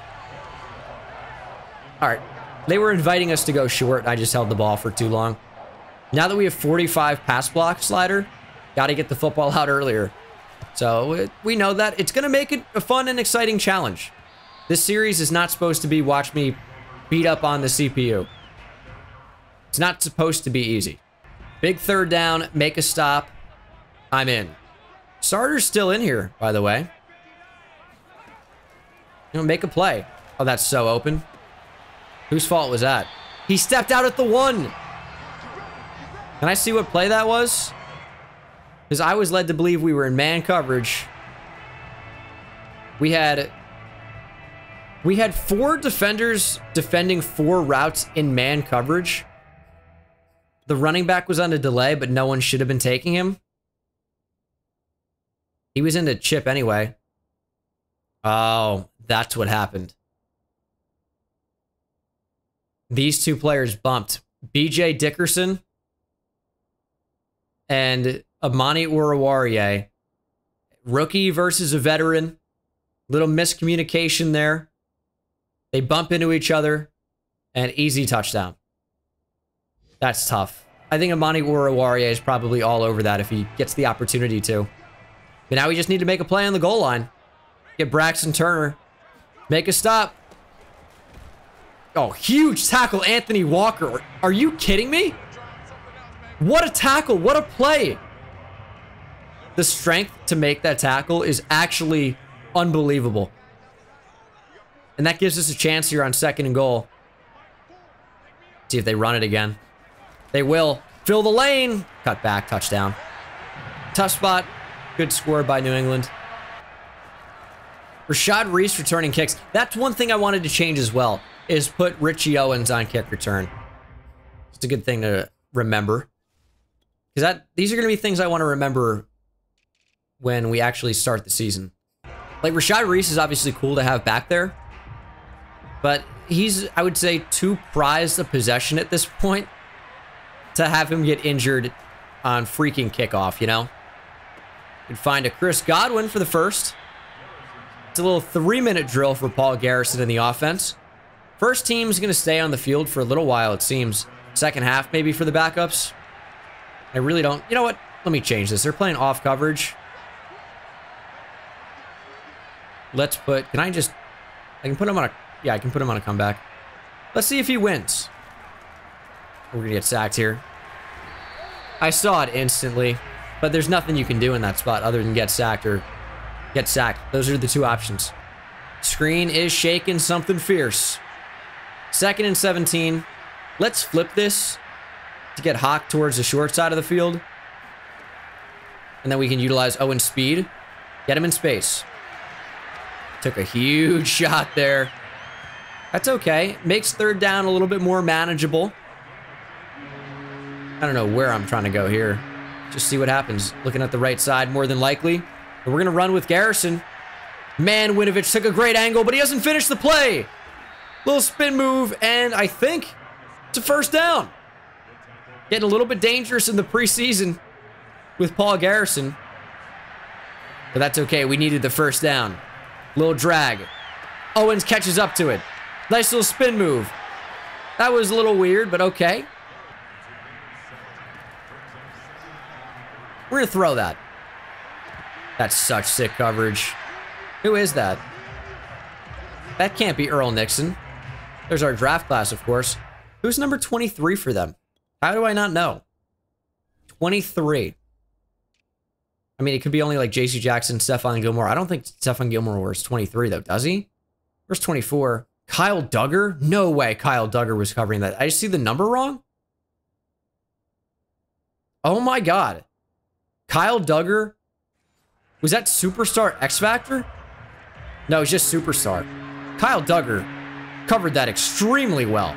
All right. They were inviting us to go short. I just held the ball for too long. Now that we have 45 pass block slider, got to get the football [laughs] out earlier. So we know that. It's going to make it a fun and exciting challenge. This series is not supposed to be watch me beat up on the CPU. It's not supposed to be easy. Big third down, make a stop. I'm in. Starter's still in here, by the way. You know, make a play. Oh, that's so open. Whose fault was that? He stepped out at the one. Can I see what play that was? Because I was led to believe we were in man coverage. We had... We had four defenders defending four routes in man coverage. The running back was on a delay, but no one should have been taking him. He was into chip anyway. Oh, that's what happened. These two players bumped. BJ Dickerson and Amani Oruwariye. Rookie versus a veteran. Little miscommunication there. They bump into each other. And easy touchdown. That's tough. I think Amani Oruwariye is probably all over that if he gets the opportunity to. But now we just need to make a play on the goal line. Get Braxton Turner. Make a stop. Oh, huge tackle, Anthony Walker. Are you kidding me? What a tackle. What a play. The strength to make that tackle is actually unbelievable. And that gives us a chance here on second and goal. See if they run it again. They will. Fill the lane. Cut back. Touchdown. Tough spot. Good score by New England. Rashad Reese returning kicks. That's one thing I wanted to change as well, is put Richie Owens on kick return. It's a good thing to remember. Because that these are going to be things I want to remember when we actually start the season. Like Rashad Reese is obviously cool to have back there, but he's I would say too prized a possession at this point to have him get injured on freaking kickoff. You know, you find a Chris Godwin for the first. It's a little three-minute drill for Paul Garrison in the offense. First team's going to stay on the field for a little while, it seems. Second half, maybe, for the backups. I really don't... You know what? Let me change this. They're playing off coverage. Let's put... Can I just... I can put him on a... Yeah, I can put him on a comeback. Let's see if he wins. We're going to get sacked here. I saw it instantly, but there's nothing you can do in that spot other than get sacked or get sacked. Those are the two options. Screen is shaking something fierce. Second and 17. Let's flip this to get Hawk towards the short side of the field. And then we can utilize Owen's speed. Get him in space. Took a huge [laughs] shot there. That's okay. Makes third down a little bit more manageable. I don't know where I'm trying to go here. Just see what happens. Looking at the right side more than likely. But we're going to run with Garrison. Man, Winovich took a great angle, but he hasn't finished the play. Little spin move, and I think it's a first down. Getting a little bit dangerous in the preseason with Paul Garrison. But that's okay. We needed the first down. Little drag. Owens catches up to it. Nice little spin move. That was a little weird, but okay. We're going to throw that. That's such sick coverage. Who is that? That can't be Earl Nixon. There's our draft class, of course. Who's number 23 for them? How do I not know? 23. I mean, it could be only like JC Jackson, Stephon Gilmore. I don't think Stephon Gilmore wears 23, though, does he? Where's 24? Kyle Dugger? No way Kyle Dugger was covering that. I just see the number wrong? Oh my god. Kyle Dugger? Was that Superstar X Factor? No, it's just Superstar. Kyle Dugger covered that extremely well.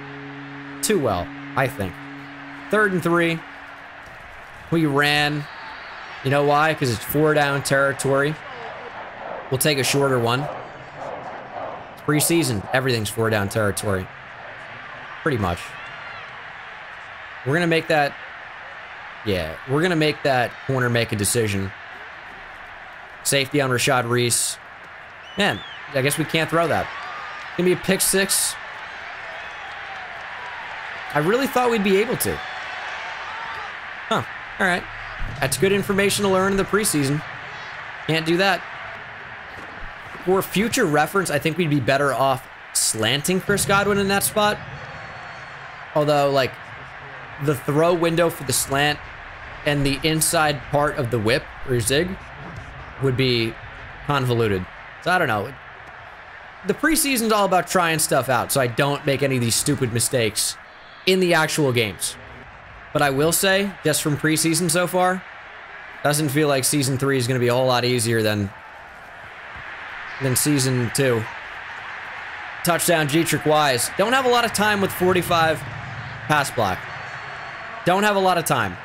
Too well, I think. Third and three. We ran. You know why? Because it's four down territory. We'll take a shorter one. It's preseason. Everything's four down territory. Pretty much. We're going to make that... Yeah, we're going to make that corner make a decision. Safety on Rashad Reese. Man, I guess we can't throw that. Gonna be a pick six. I really thought we'd be able to. Huh. All right. That's good information to learn in the preseason. Can't do that. For future reference, I think we'd be better off slanting Chris Godwin in that spot. Although, like, the throw window for the slant and the inside part of the whip or zig would be convoluted. So I don't know. The preseason's all about trying stuff out, so I don't make any of these stupid mistakes in the actual games. But I will say, just from preseason so far, doesn't feel like season three is going to be a whole lot easier than than season two. Touchdown, Deatrich Wise. Don't have a lot of time with 45 pass block. Don't have a lot of time.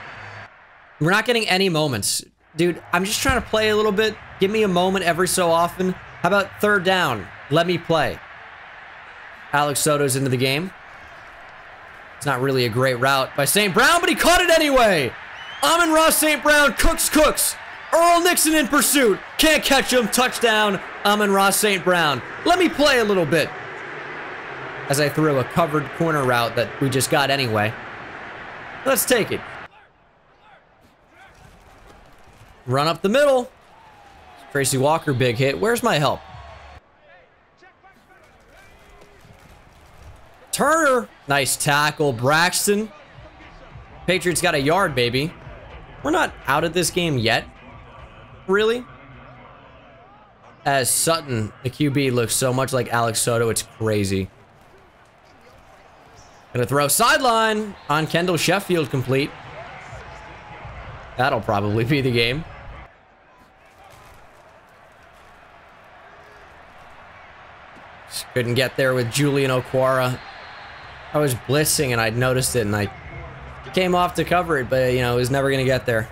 We're not getting any moments. Dude, I'm just trying to play a little bit. Give me a moment every so often. How about third down? Let me play. Alex Soto's into the game. It's not really a great route by St. Brown, but he caught it anyway. Amon-Ra St. Brown cooks, cooks. Earl Nixon in pursuit. Can't catch him. Touchdown, Amon-Ra St. Brown. Let me play a little bit. As I threw a covered corner route that we just got anyway. Let's take it. Run up the middle. Tracy Walker, big hit. Where's my help? Turner. Nice tackle. Braxton. Patriots got a yard, baby. We're not out of this game yet. Really? As Sutton, the QB, looks so much like Alex Soto, it's crazy. Gonna throw sideline on Kendall Sheffield complete. That'll probably be the game. Just couldn't get there with Julian Okwara. I was blitzing and I'd noticed it and I came off to cover it, but you know, it was never going to get there.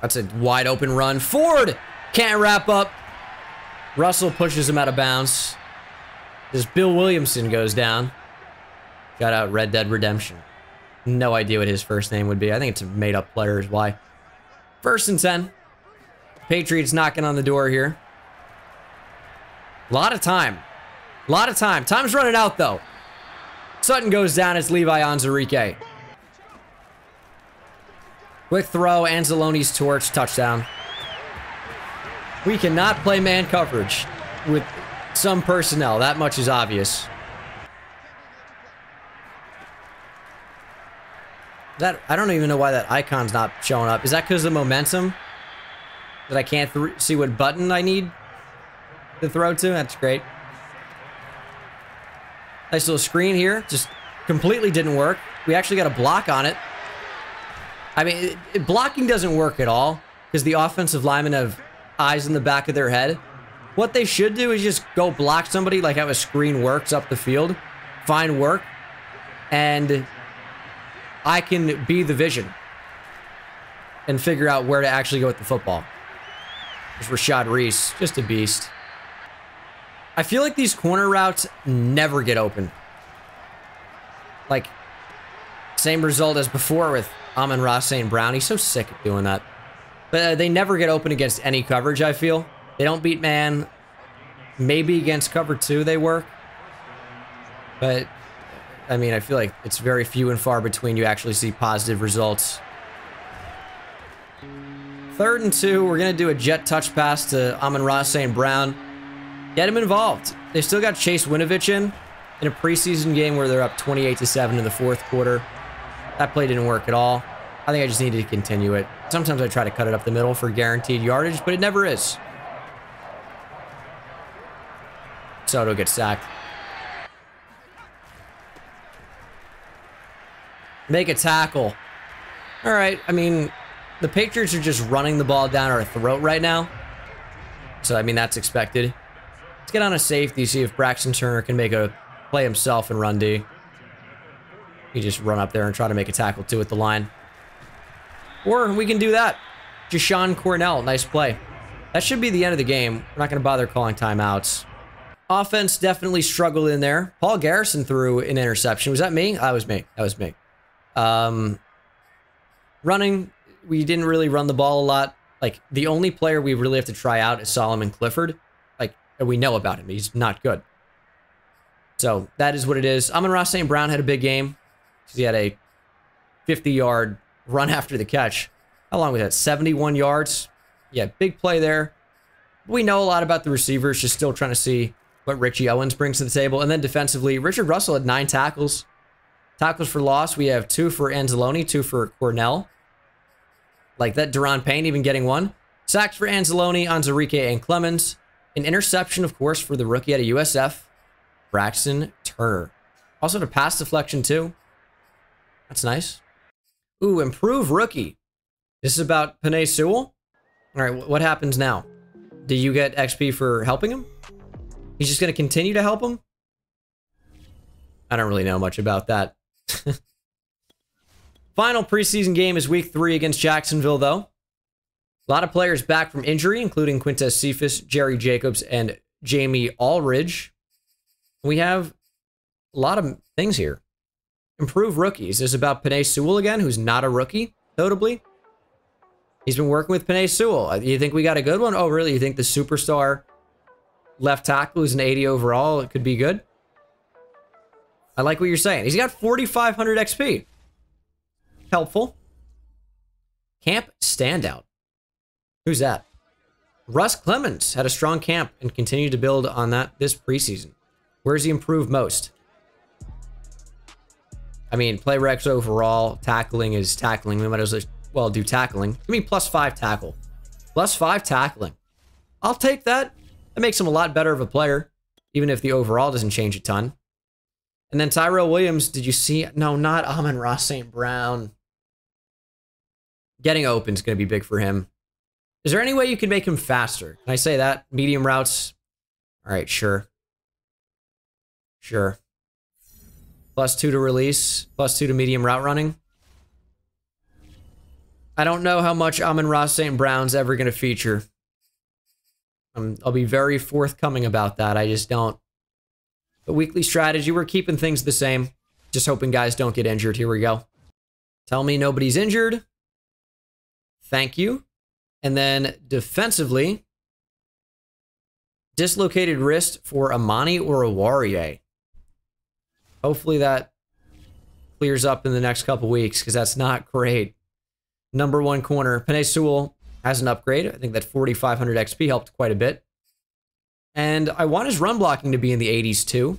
That's a wide open run. Ford can't wrap up. Russell pushes him out of bounds. This Bill Williamson goes down. Got out Red Dead Redemption. No idea what his first name would be. I think it's a made up player is why. First and 10. Patriots knocking on the door here. A lot of time. A lot of time. Time's running out, though. Sutton goes down as Levi Onwuzurike. Quick throw, Anzalone's torch, touchdown. We cannot play man coverage with some personnel. That much is obvious. That I don't even know why that icon's not showing up. Is that because of the momentum? That I can't see what button I need to throw to? That's great. Nice little screen here. Just completely didn't work. We actually got a block on it. I mean, it, it, blocking doesn't work at all because the offensive linemen have eyes in the back of their head. What they should do is just go block somebody like how a screen works up the field. Find work. And I can be the vision and figure out where to actually go with the football. There's Rashad Reese, just a beast. I feel like these corner routes never get open. Like, same result as before with Amon-Ra St. Brown. He's so sick of doing that. But uh, they never get open against any coverage, I feel. They don't beat man. Maybe against cover two they work. But, I mean, I feel like it's very few and far between you actually see positive results. Third and two, we're going to do a jet touch pass to Amon-Ra St. Brown. Get him involved. They still got Chase Winovich in in a preseason game where they're up 28 to 7 in the fourth quarter. That play didn't work at all. I think I just needed to continue it. Sometimes I try to cut it up the middle for guaranteed yardage, but it never is. Soto gets sacked. Make a tackle. All right, I mean, the Patriots are just running the ball down our throat right now. So, I mean, that's expected. Let's get on a safety, see if Braxton Turner can make a play himself and run D. You just run up there and try to make a tackle too at the line. Or we can do that. Jashon Cornell, nice play. That should be the end of the game. We're not going to bother calling timeouts. Offense definitely struggled in there. Paul Garrison threw an interception. Was that me? That was me. That was me. Um, running, we didn't really run the ball a lot. Like, the only player we really have to try out is Solomon Clifford. Like, we know about him. He's not good. So, that is what it is. Amon-Ra St. Brown had a big game. He had a 50-yard run [laughs] after the catch. How long was that? 71 yards? Yeah, big play there. We know a lot about the receivers, just still trying to see what Richie Owens brings to the table. And then defensively, Richard Russell had nine tackles. Tackles for loss, we have two for Anzalone, two for Cornell. Like that, Da'Ron Payne even getting one. Sacks for Anzalone, Onwuzurike, and Clemens. An interception, of course, for the rookie out of USF, Braxton Turner. Also to pass deflection, too. That's nice. Ooh, improve rookie. This is about Penei Sewell? All right, what happens now? Do you get XP for helping him? He's just going to continue to help him? I don't really know much about that. [laughs] Final preseason game is week three against Jacksonville, though. A lot of players back from injury, including Quintez Cephus, Jerry Jacobs, and Jamie Allridge. We have a lot of things here. Improve rookies. This is about Penei Sewell again, who's not a rookie, notably. He's been working with Penei Sewell. Uh, you think we got a good one? Oh, really? You think the superstar left tackle who's an 80 overall it could be good? I like what you're saying. He's got 4,500 XP. Helpful. Camp standout. Who's that? Russ Clemens had a strong camp and continued to build on that this preseason. Where's he improved most? I mean, play Rex overall, tackling is tackling. We might as well do tackling. Give me plus five tackle. Plus five tackling. I'll take that. That makes him a lot better of a player, even if the overall doesn't change a ton. And then Tyrell Williams, did you see? No, not Amon-Ra St. Brown. Getting open is going to be big for him. Is there any way you can make him faster? Can I say that? Medium routes? All right, sure. Sure. Plus two to release, plus two to medium route running. I don't know how much Amon-Ra St. Brown's ever going to feature. Um, I'll be very forthcoming about that. I just don't. The weekly strategy, we're keeping things the same. Just hoping guys don't get injured. Here we go. Tell me nobody's injured. Thank you. And then defensively, dislocated wrist for Amani or Oruwariye. Hopefully that clears up in the next couple weeks because that's not great. Number one corner, Penei Sewell has an upgrade. I think that 4,500 XP helped quite a bit. And I want his run blocking to be in the 80s too.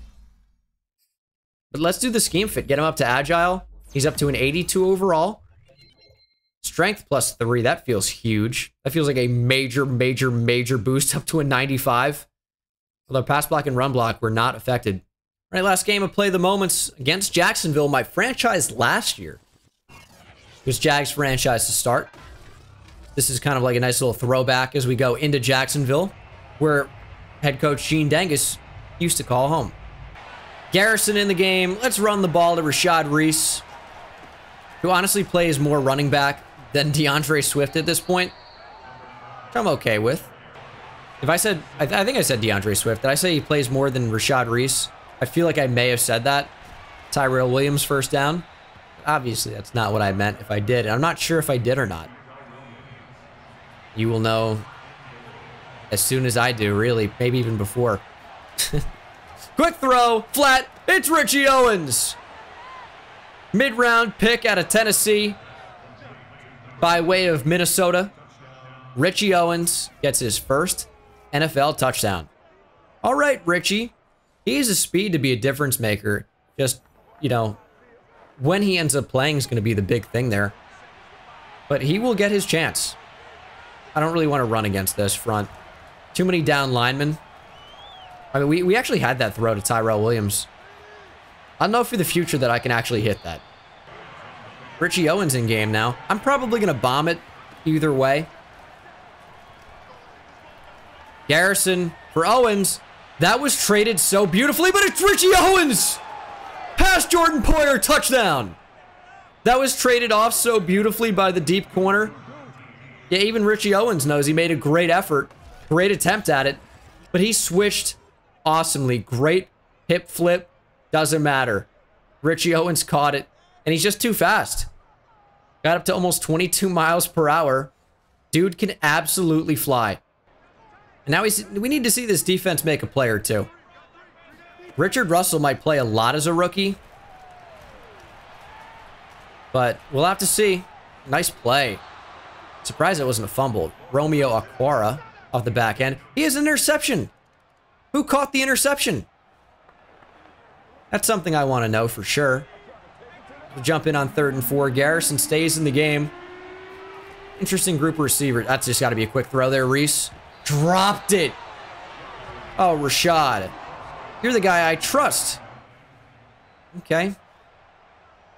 But let's do the scheme fit. Get him up to agile. He's up to an 82 overall. Strength plus three. That feels huge. That feels like a major, major, major boost up to a 95. Although pass block and run block were not affected. All right, last game of Play the Moments against Jacksonville, my franchise last year. It was Jags franchise to start. This is kind of like a nice little throwback as we go into Jacksonville, where head coach Gene Dangus used to call home. Garrison in the game. Let's run the ball to Rashad Reese, who honestly plays more running back than D'Andre Swift at this point, which I'm okay with. If I said, I, th I think I said D'Andre Swift. Did I say he plays more than Rashad Reese? I feel like I may have said that. Tyrell Williams first down. Obviously, that's not what I meant if I did. I'm not sure if I did or not. You will know as soon as I do, really. Maybe even before. [laughs] Quick throw, flat. It's Richie Owens. Mid-round pick out of Tennessee by way of Minnesota. Richie Owens gets his first NFL touchdown. All right, Richie. He has a speed to be a difference maker. Just, you know, when he ends up playing is going to be the big thing there. But he will get his chance. I don't really want to run against this front. Too many down linemen. I mean, we, we actually had that throw to Tyrell Williams. I don't know for the future that I can actually hit that. Richie Owens in game now. I'm probably going to bomb it either way. Garrison for Owens. That was traded so beautifully, but it's Richie Owens! Pass Jordan Poyer, touchdown! That was traded off so beautifully by the deep corner. Yeah, even Richie Owens knows he made a great effort, great attempt at it, but he switched awesomely. Great hip flip, doesn't matter. Richie Owens caught it, and he's just too fast. Got up to almost 22 miles per hour. Dude can absolutely fly. And now we need to see this defense make a play or two. Richard Russell might play a lot as a rookie. But we'll have to see. Nice play. Surprised it wasn't a fumble. Romeo Okwara off the back end. He has an interception. Who caught the interception? That's something I want to know for sure. Jump in on third and four. Garrison stays in the game. Interesting group of receivers. That's just got to be a quick throw there, Reese. Dropped it. Oh, Rashad. You're the guy I trust. Okay.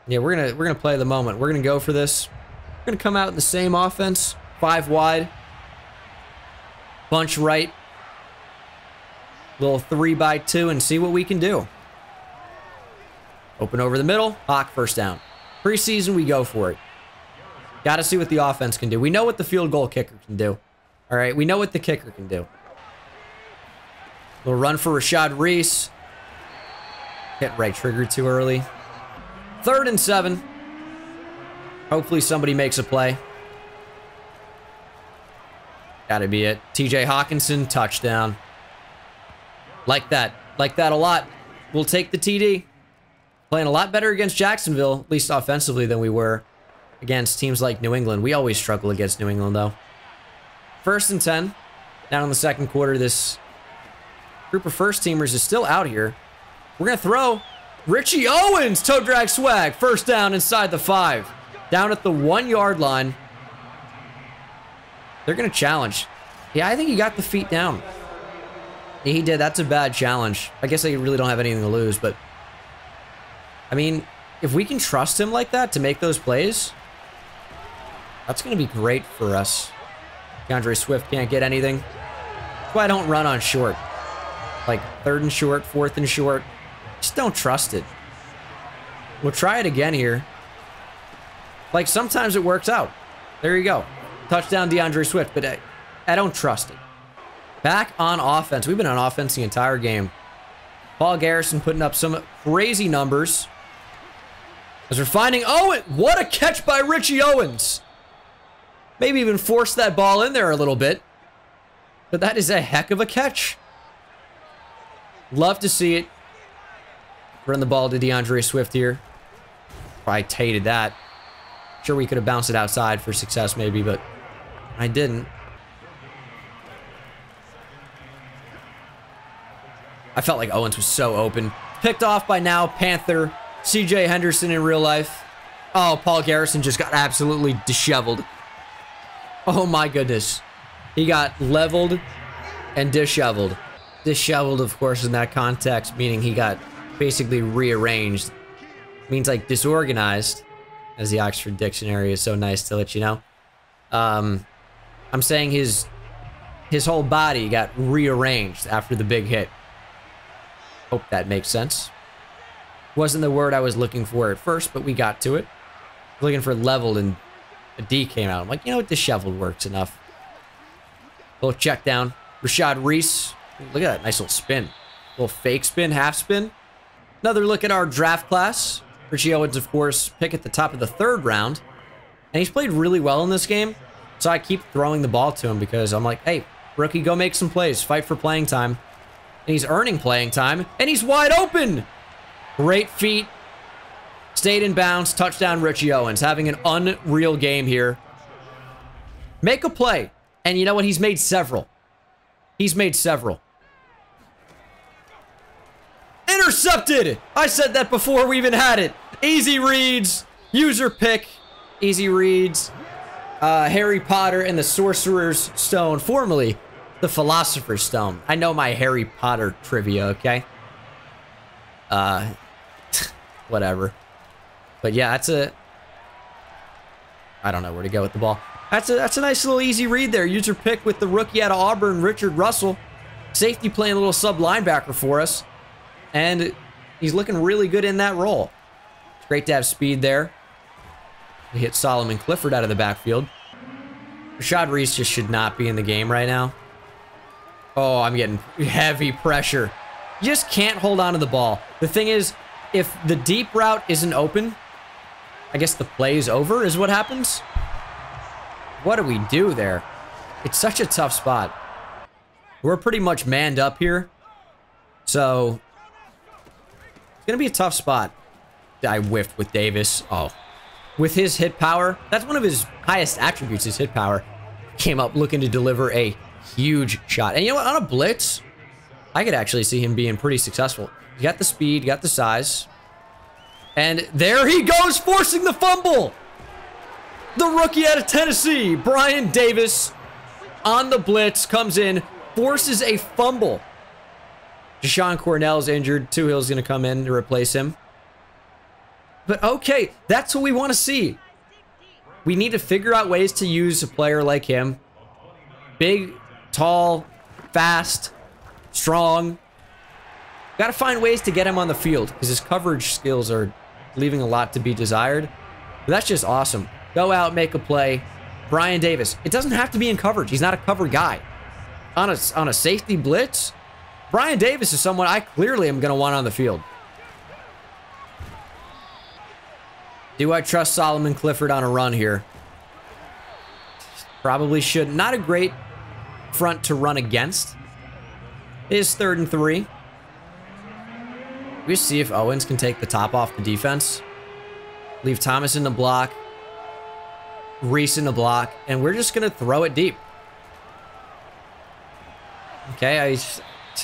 Yeah, we're gonna we're gonna play the moment. We're gonna go for this. We're gonna come out in the same offense, five wide, bunch right, little three by two, and see what we can do. Open over the middle, Hawk first down. Preseason, we go for it. Got to see what the offense can do. We know what the field goal kicker can do. All right, we know what the kicker can do. Little run for Rashad Reese. Hit right trigger too early. Third and seven. Hopefully somebody makes a play. Gotta be it. TJ Hawkinson, touchdown. Like that. Like that a lot. We'll take the TD. Playing a lot better against Jacksonville, at least offensively, than we were against teams like New England. We always struggle against New England, though. First and 10. Down in the second quarter, this group of first teamers is still out here. We're going to throw. Richie Owens, toe drag swag. First down inside the five. Down at the one yard line. They're going to challenge. Yeah, I think he got the feet down. He did. That's a bad challenge. I guess I really don't have anything to lose, but I mean, if we can trust him like that to make those plays, that's going to be great for us. D'Andre Swift can't get anything. That's why I don't run on short. Like third and short, fourth and short. Just don't trust it. We'll try it again here. Like sometimes it works out. There you go. Touchdown D'Andre Swift, but I, I don't trust it. Back on offense. We've been on offense the entire game. Paul Garrison putting up some crazy numbers. As we're finding oh, Owen. What a catch by Richie Owens. Maybe even force that ball in there a little bit. But that is a heck of a catch. Love to see it. Run the ball to D'Andre Swift here. Probably tated that. Sure, we could have bounced it outside for success maybe, but I didn't. I felt like Owens was so open. Picked off by now Panther CJ Henderson in real life. Oh, Paul Garrison just got absolutely disheveled. Oh my goodness. He got leveled and disheveled. Disheveled, of course, in that context, meaning he got basically rearranged. Means like disorganized, as the Oxford Dictionary is so nice to let you know. Um, I'm saying his his whole body got rearranged after the big hit. Hope that makes sense. Wasn't the word I was looking for at first, but we got to it. Looking for leveled and a D came out. I'm like, you know what, disheveled works enough. Little check down. Rashad Reese. Look at that nice little spin. Little fake spin, half spin. Another look at our draft class. Richie Owens, of course, pick at the top of the third round. And he's played really well in this game. So I keep throwing the ball to him because I'm like, hey, rookie, go make some plays. Fight for playing time. And he's earning playing time. And he's wide open. Great feet. Stayed in bounds. Touchdown, Richie Owens. Having an unreal game here. Make a play. And you know what? He's made several. He's made several. Intercepted! I said that before we even had it. Easy reads. User pick. Easy reads. Uh, Harry Potter and the Sorcerer's Stone, formerly the Philosopher's Stone. I know my Harry Potter trivia, okay? Uh, whatever. But yeah, that's a... I don't know where to go with the ball. That's a, that's a nice little easy read there. User pick with the rookie out of Auburn, Richard Russell. Safety playing a little sub linebacker for us. And he's looking really good in that role. It's great to have speed there. We hit Solomon Clifford out of the backfield. Rashad Reese just should not be in the game right now. Oh, I'm getting [laughs] heavy pressure. You just can't hold on to the ball. The thing is, if the deep route isn't open, I guess the play is over is what happens. What do we do there? It's such a tough spot. We're pretty much manned up here. So, it's going to be a tough spot. I whiffed with Davis. Oh. With his hit power, that's one of his highest attributes, his hit power. Came up looking to deliver a huge shot. And you know what? On a blitz, I could actually see him being pretty successful. You got the speed, you got the size. And there he goes, forcing the fumble. The rookie out of Tennessee, Brian Davis, on the blitz, comes in, forces a fumble. Jashon Cornell's injured. Toohill's going to come in to replace him. But okay, that's what we want to see. We need to figure out ways to use a player like him. Big, tall, fast, strong. Got to find ways to get him on the field because his coverage skills are leaving a lot to be desired. But that's just awesome. Go out, make a play. Brian Davis. It doesn't have to be in coverage. He's not a cover guy. On a, on a safety blitz, Brian Davis is someone I clearly am going to want on the field. Do I trust Solomon Clifford on a run here? Probably should. Not a great front to run against. It is third and three. We see if Owens can take the top off the defense. Leave Thomas in the block. Reese in the block. And we're just going to throw it deep. Okay, I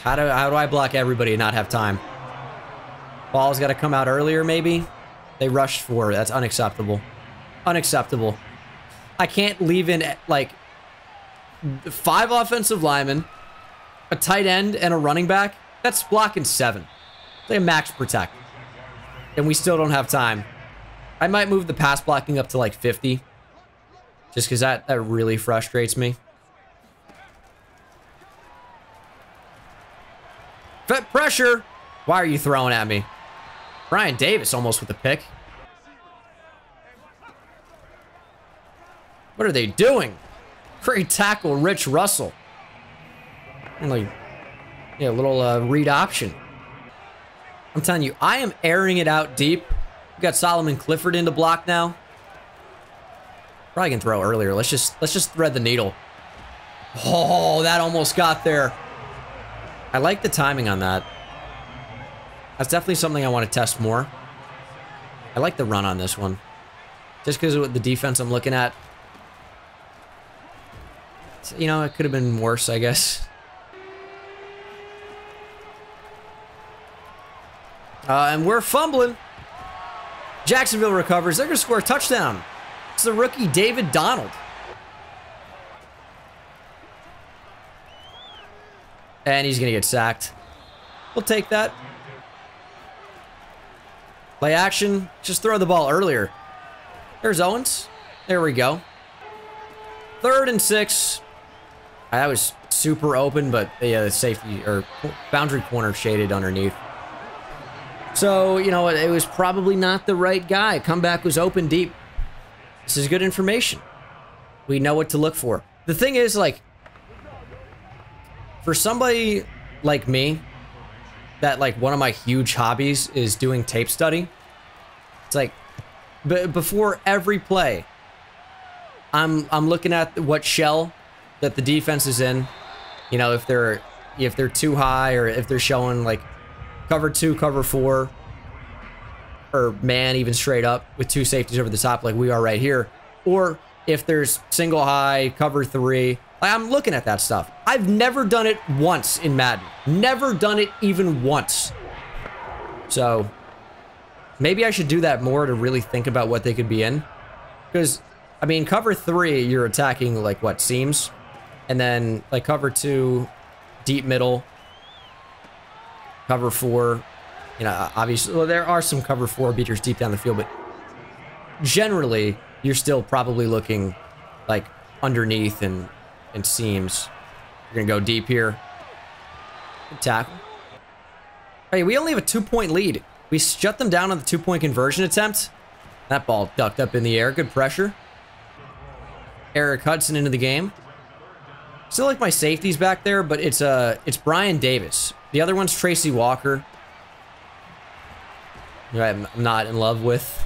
how do, how do I block everybody and not have time? Ball's got to come out earlier, maybe? They rushed for. That's unacceptable. Unacceptable. I can't leave in, like, five offensive linemen, a tight end, and a running back. That's blocking seven. They max protect. And we still don't have time. I might move the pass blocking up to, like, 50. Just because that, that really frustrates me. Pressure. Why are you throwing at me? Brian Davis almost with the pick. What are they doing? Great tackle, Rich Russell. And like, yeah, a little uh, read option. I'm telling you, I am airing it out deep. We got Solomon Clifford in the block now. Probably can throw earlier. Let's just let's just thread the needle. Oh, that almost got there. I like the timing on that. That's definitely something I want to test more. I like the run on this one. Just because of the defense I'm looking at. You know, it could have been worse, I guess. Uh, and we're fumbling. Jacksonville recovers. They're going to score a touchdown. It's the rookie David Donald. And he's going to get sacked. We'll take that. Play action. Just throw the ball earlier. There's Owens. There we go. Third and six. That was super open, but yeah, the safety or boundary corner shaded underneath. So, you know, it was probably not the right guy. Comeback was open deep. This is good information. We know what to look for. The thing is, like, for somebody like me, that like one of my huge hobbies is doing tape study. It's like, before every play, I'm I'm looking at what shell that the defense is in. You know, if they're if they're too high or if they're showing like cover two, cover four, or man even straight up with two safeties over the top like we are right here, or if there's single high, cover three. I'm looking at that stuff. I've never done it once in Madden. Never done it even once. So maybe I should do that more to really think about what they could be in. Because, I mean, cover three, you're attacking like what, seams? And then like cover two, deep middle, cover four. You know, obviously, well, there are some cover four beaters deep down the field, but generally, you're still probably looking like underneath and, and seams. You're going to go deep here. Tackle. Hey, we only have a two-point lead. We shut them down on the two-point conversion attempt. That ball ducked up in the air. Good pressure. Eric Hudson into the game. Still like my safeties back there, but it's uh it's Brian Davis. The other one's Tracy Walker. I'm not in love with.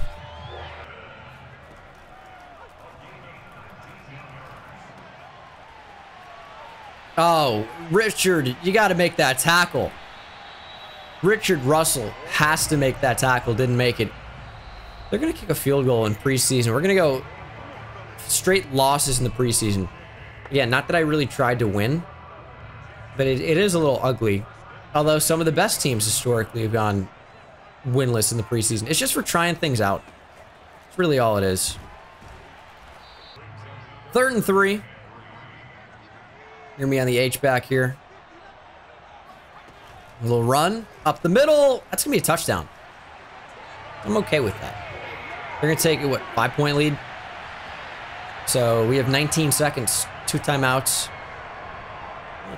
Oh, Richard, you got to make that tackle. Richard Russell has to make that tackle, didn't make it. They're going to kick a field goal in preseason. We're going to go straight losses in the preseason. Yeah, not that I really tried to win, but it, it is a little ugly. Although some of the best teams historically have gone winless in the preseason. It's just for trying things out. It's really all it is. Third and three. Hear me on the H back here. A little run up the middle. That's going to be a touchdown. I'm okay with that. They're going to take, what, five point lead? So we have 19 seconds, two timeouts.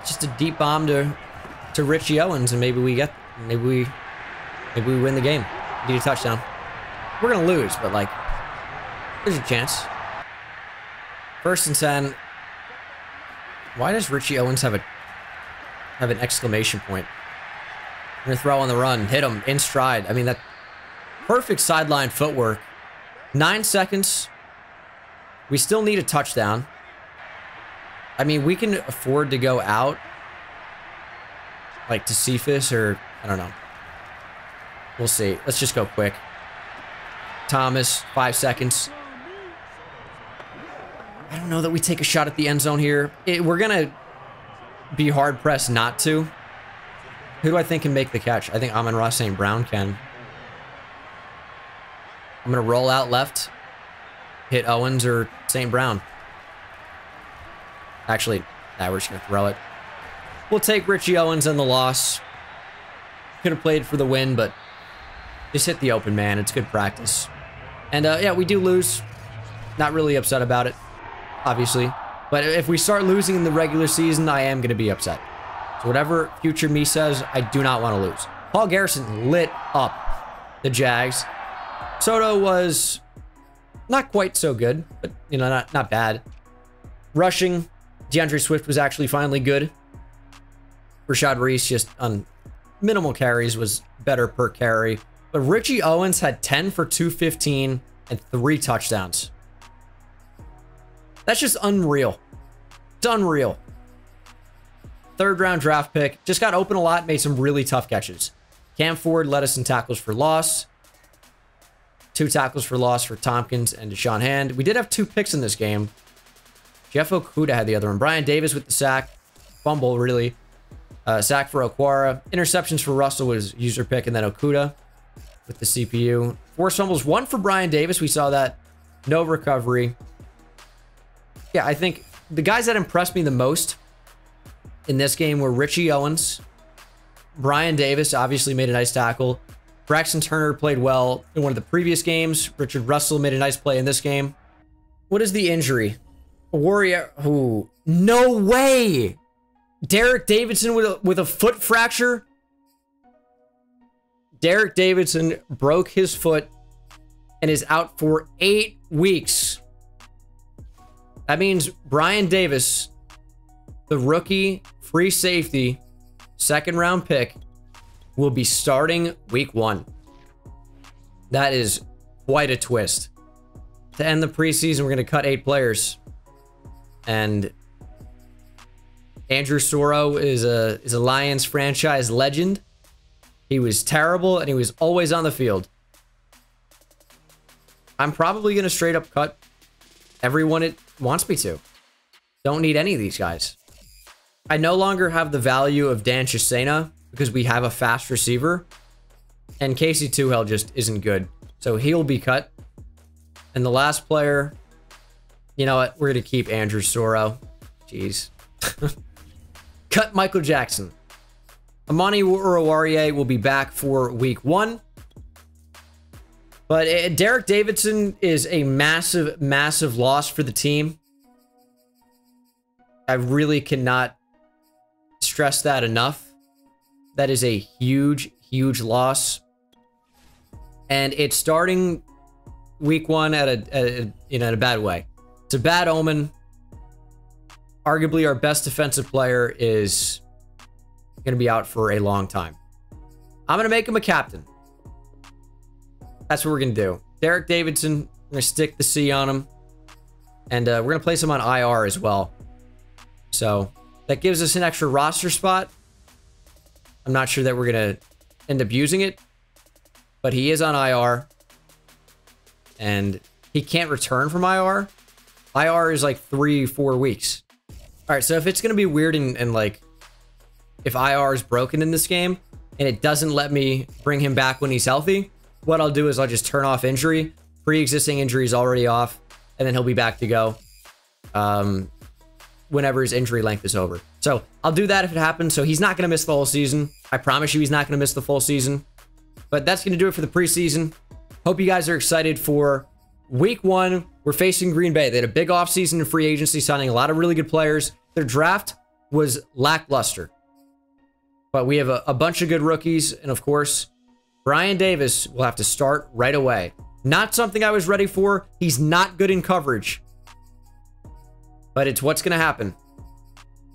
Just a deep bomb to to Richie Owens, and maybe we get, maybe we, maybe we win the game. Need a touchdown. We're gonna lose, but like, there's a chance. First and ten. Why does Richie Owens have a have an exclamation point? We're gonna throw on the run, hit him in stride. I mean that perfect sideline footwork. Nine seconds. We still need a touchdown. I mean, we can afford to go out like to Cephus or I don't know. We'll see. Let's just go quick. Thomas, five seconds. I don't know that we take a shot at the end zone here. It, we're going to be hard pressed not to. Who do I think can make the catch? I think Amon-Ra St. Brown can. I'm going to roll out left. Hit Owens or St. Brown. Actually, nah, we're just going to throw it. We'll take Richie Owens and the loss. Could have played for the win, but just hit the open man. It's good practice. And uh, yeah, we do lose. Not really upset about it, obviously. But if we start losing in the regular season, I am going to be upset. So whatever future me says, I do not want to lose. Paul Garrison lit up the Jags. Soto was not quite so good, but, you know, not, not bad. Rushing, D'Andre Swift was actually finally good. Rashad Reese just on minimal carries was better per carry. But Richie Owens had 10 for 215 and three touchdowns. That's just unreal. It's unreal. Third round draft pick. Just got open a lot, made some really tough catches. Cam Ford led us in tackles for loss. Two tackles for loss for Tompkins and Da'Shawn Hand. We did have two picks in this game. Jeff Okudah had the other one. Brian Davis with the sack. Fumble, really. Uh, sack for Okwara. Interceptions for Russell was user pick, and then Okudah with the CPU. Four fumbles, one for Brian Davis. We saw that. No recovery. Yeah, I think the guys that impressed me the most in this game were Richie Owens. Brian Davis obviously made a nice tackle. Braxton Turner played well in one of the previous games. Richard Russell made a nice play in this game. What is the injury? Warrior. Who? No way. Derek Davidson with a, with a foot fracture. Derek Davidson broke his foot and is out for eight weeks. That means Brian Davis, the rookie free safety, second round pick, will be starting week one. That is quite a twist. To end the preseason, we're going to cut eight players. And Andrew Soro is a is a Lions franchise legend. He was terrible and he was always on the field. I'm probably going to straight up cut everyone it wants me to. Don't need any of these guys. I no longer have the value of Dan Chisena because we have a fast receiver. And Casey Toohill just isn't good. So he'll be cut. And the last player, you know what? We're going to keep Andrew Soro. Jeez. [laughs] cut Michael Jackson. Amani Oruwariye will be back for week one. But uh, Derek Davidson is a massive, massive loss for the team. I really cannot stress that enough. That is a huge, huge loss. And it's starting week one at a, at a you know, in a bad way. It's a bad omen. Arguably, our best defensive player is going to be out for a long time. I'm going to make him a captain. That's what we're going to do. Derek Davidson, we're going to stick the C on him. And uh, we're going to place him on IR as well. So that gives us an extra roster spot. I'm not sure that we're going to end up using it. But he is on IR. And he can't return from IR. IR is like three, four weeks. All right, so if it's going to be weird and, and like if IR is broken in this game and it doesn't let me bring him back when he's healthy, what I'll do is I'll just turn off injury. Pre-existing injury is already off, and then he'll be back to go um, whenever his injury length is over. So I'll do that if it happens. So he's not going to miss the whole season. I promise you he's not going to miss the full season. But that's going to do it for the preseason. Hope you guys are excited for week one. We're facing Green Bay. They had a big offseason in free agency, signing a lot of really good players. Their draft was lackluster. But we have a, a bunch of good rookies. And of course, Brian Davis will have to start right away. Not something I was ready for. He's not good in coverage. But it's what's going to happen.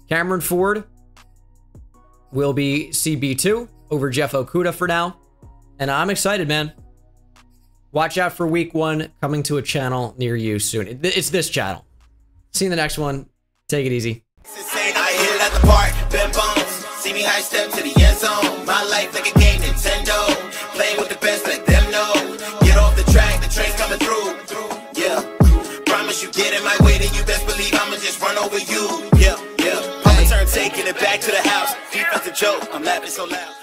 Cameron Ford will be CB2 over Jeff Okudah for now. And I'm excited, man. Watch out for week one coming to a channel near you soon. It's this channel. See you in the next one. Take it easy. Over you. Yeah, yeah. I'ma turn taking it back to the house. Joke, I'm laughing so loud.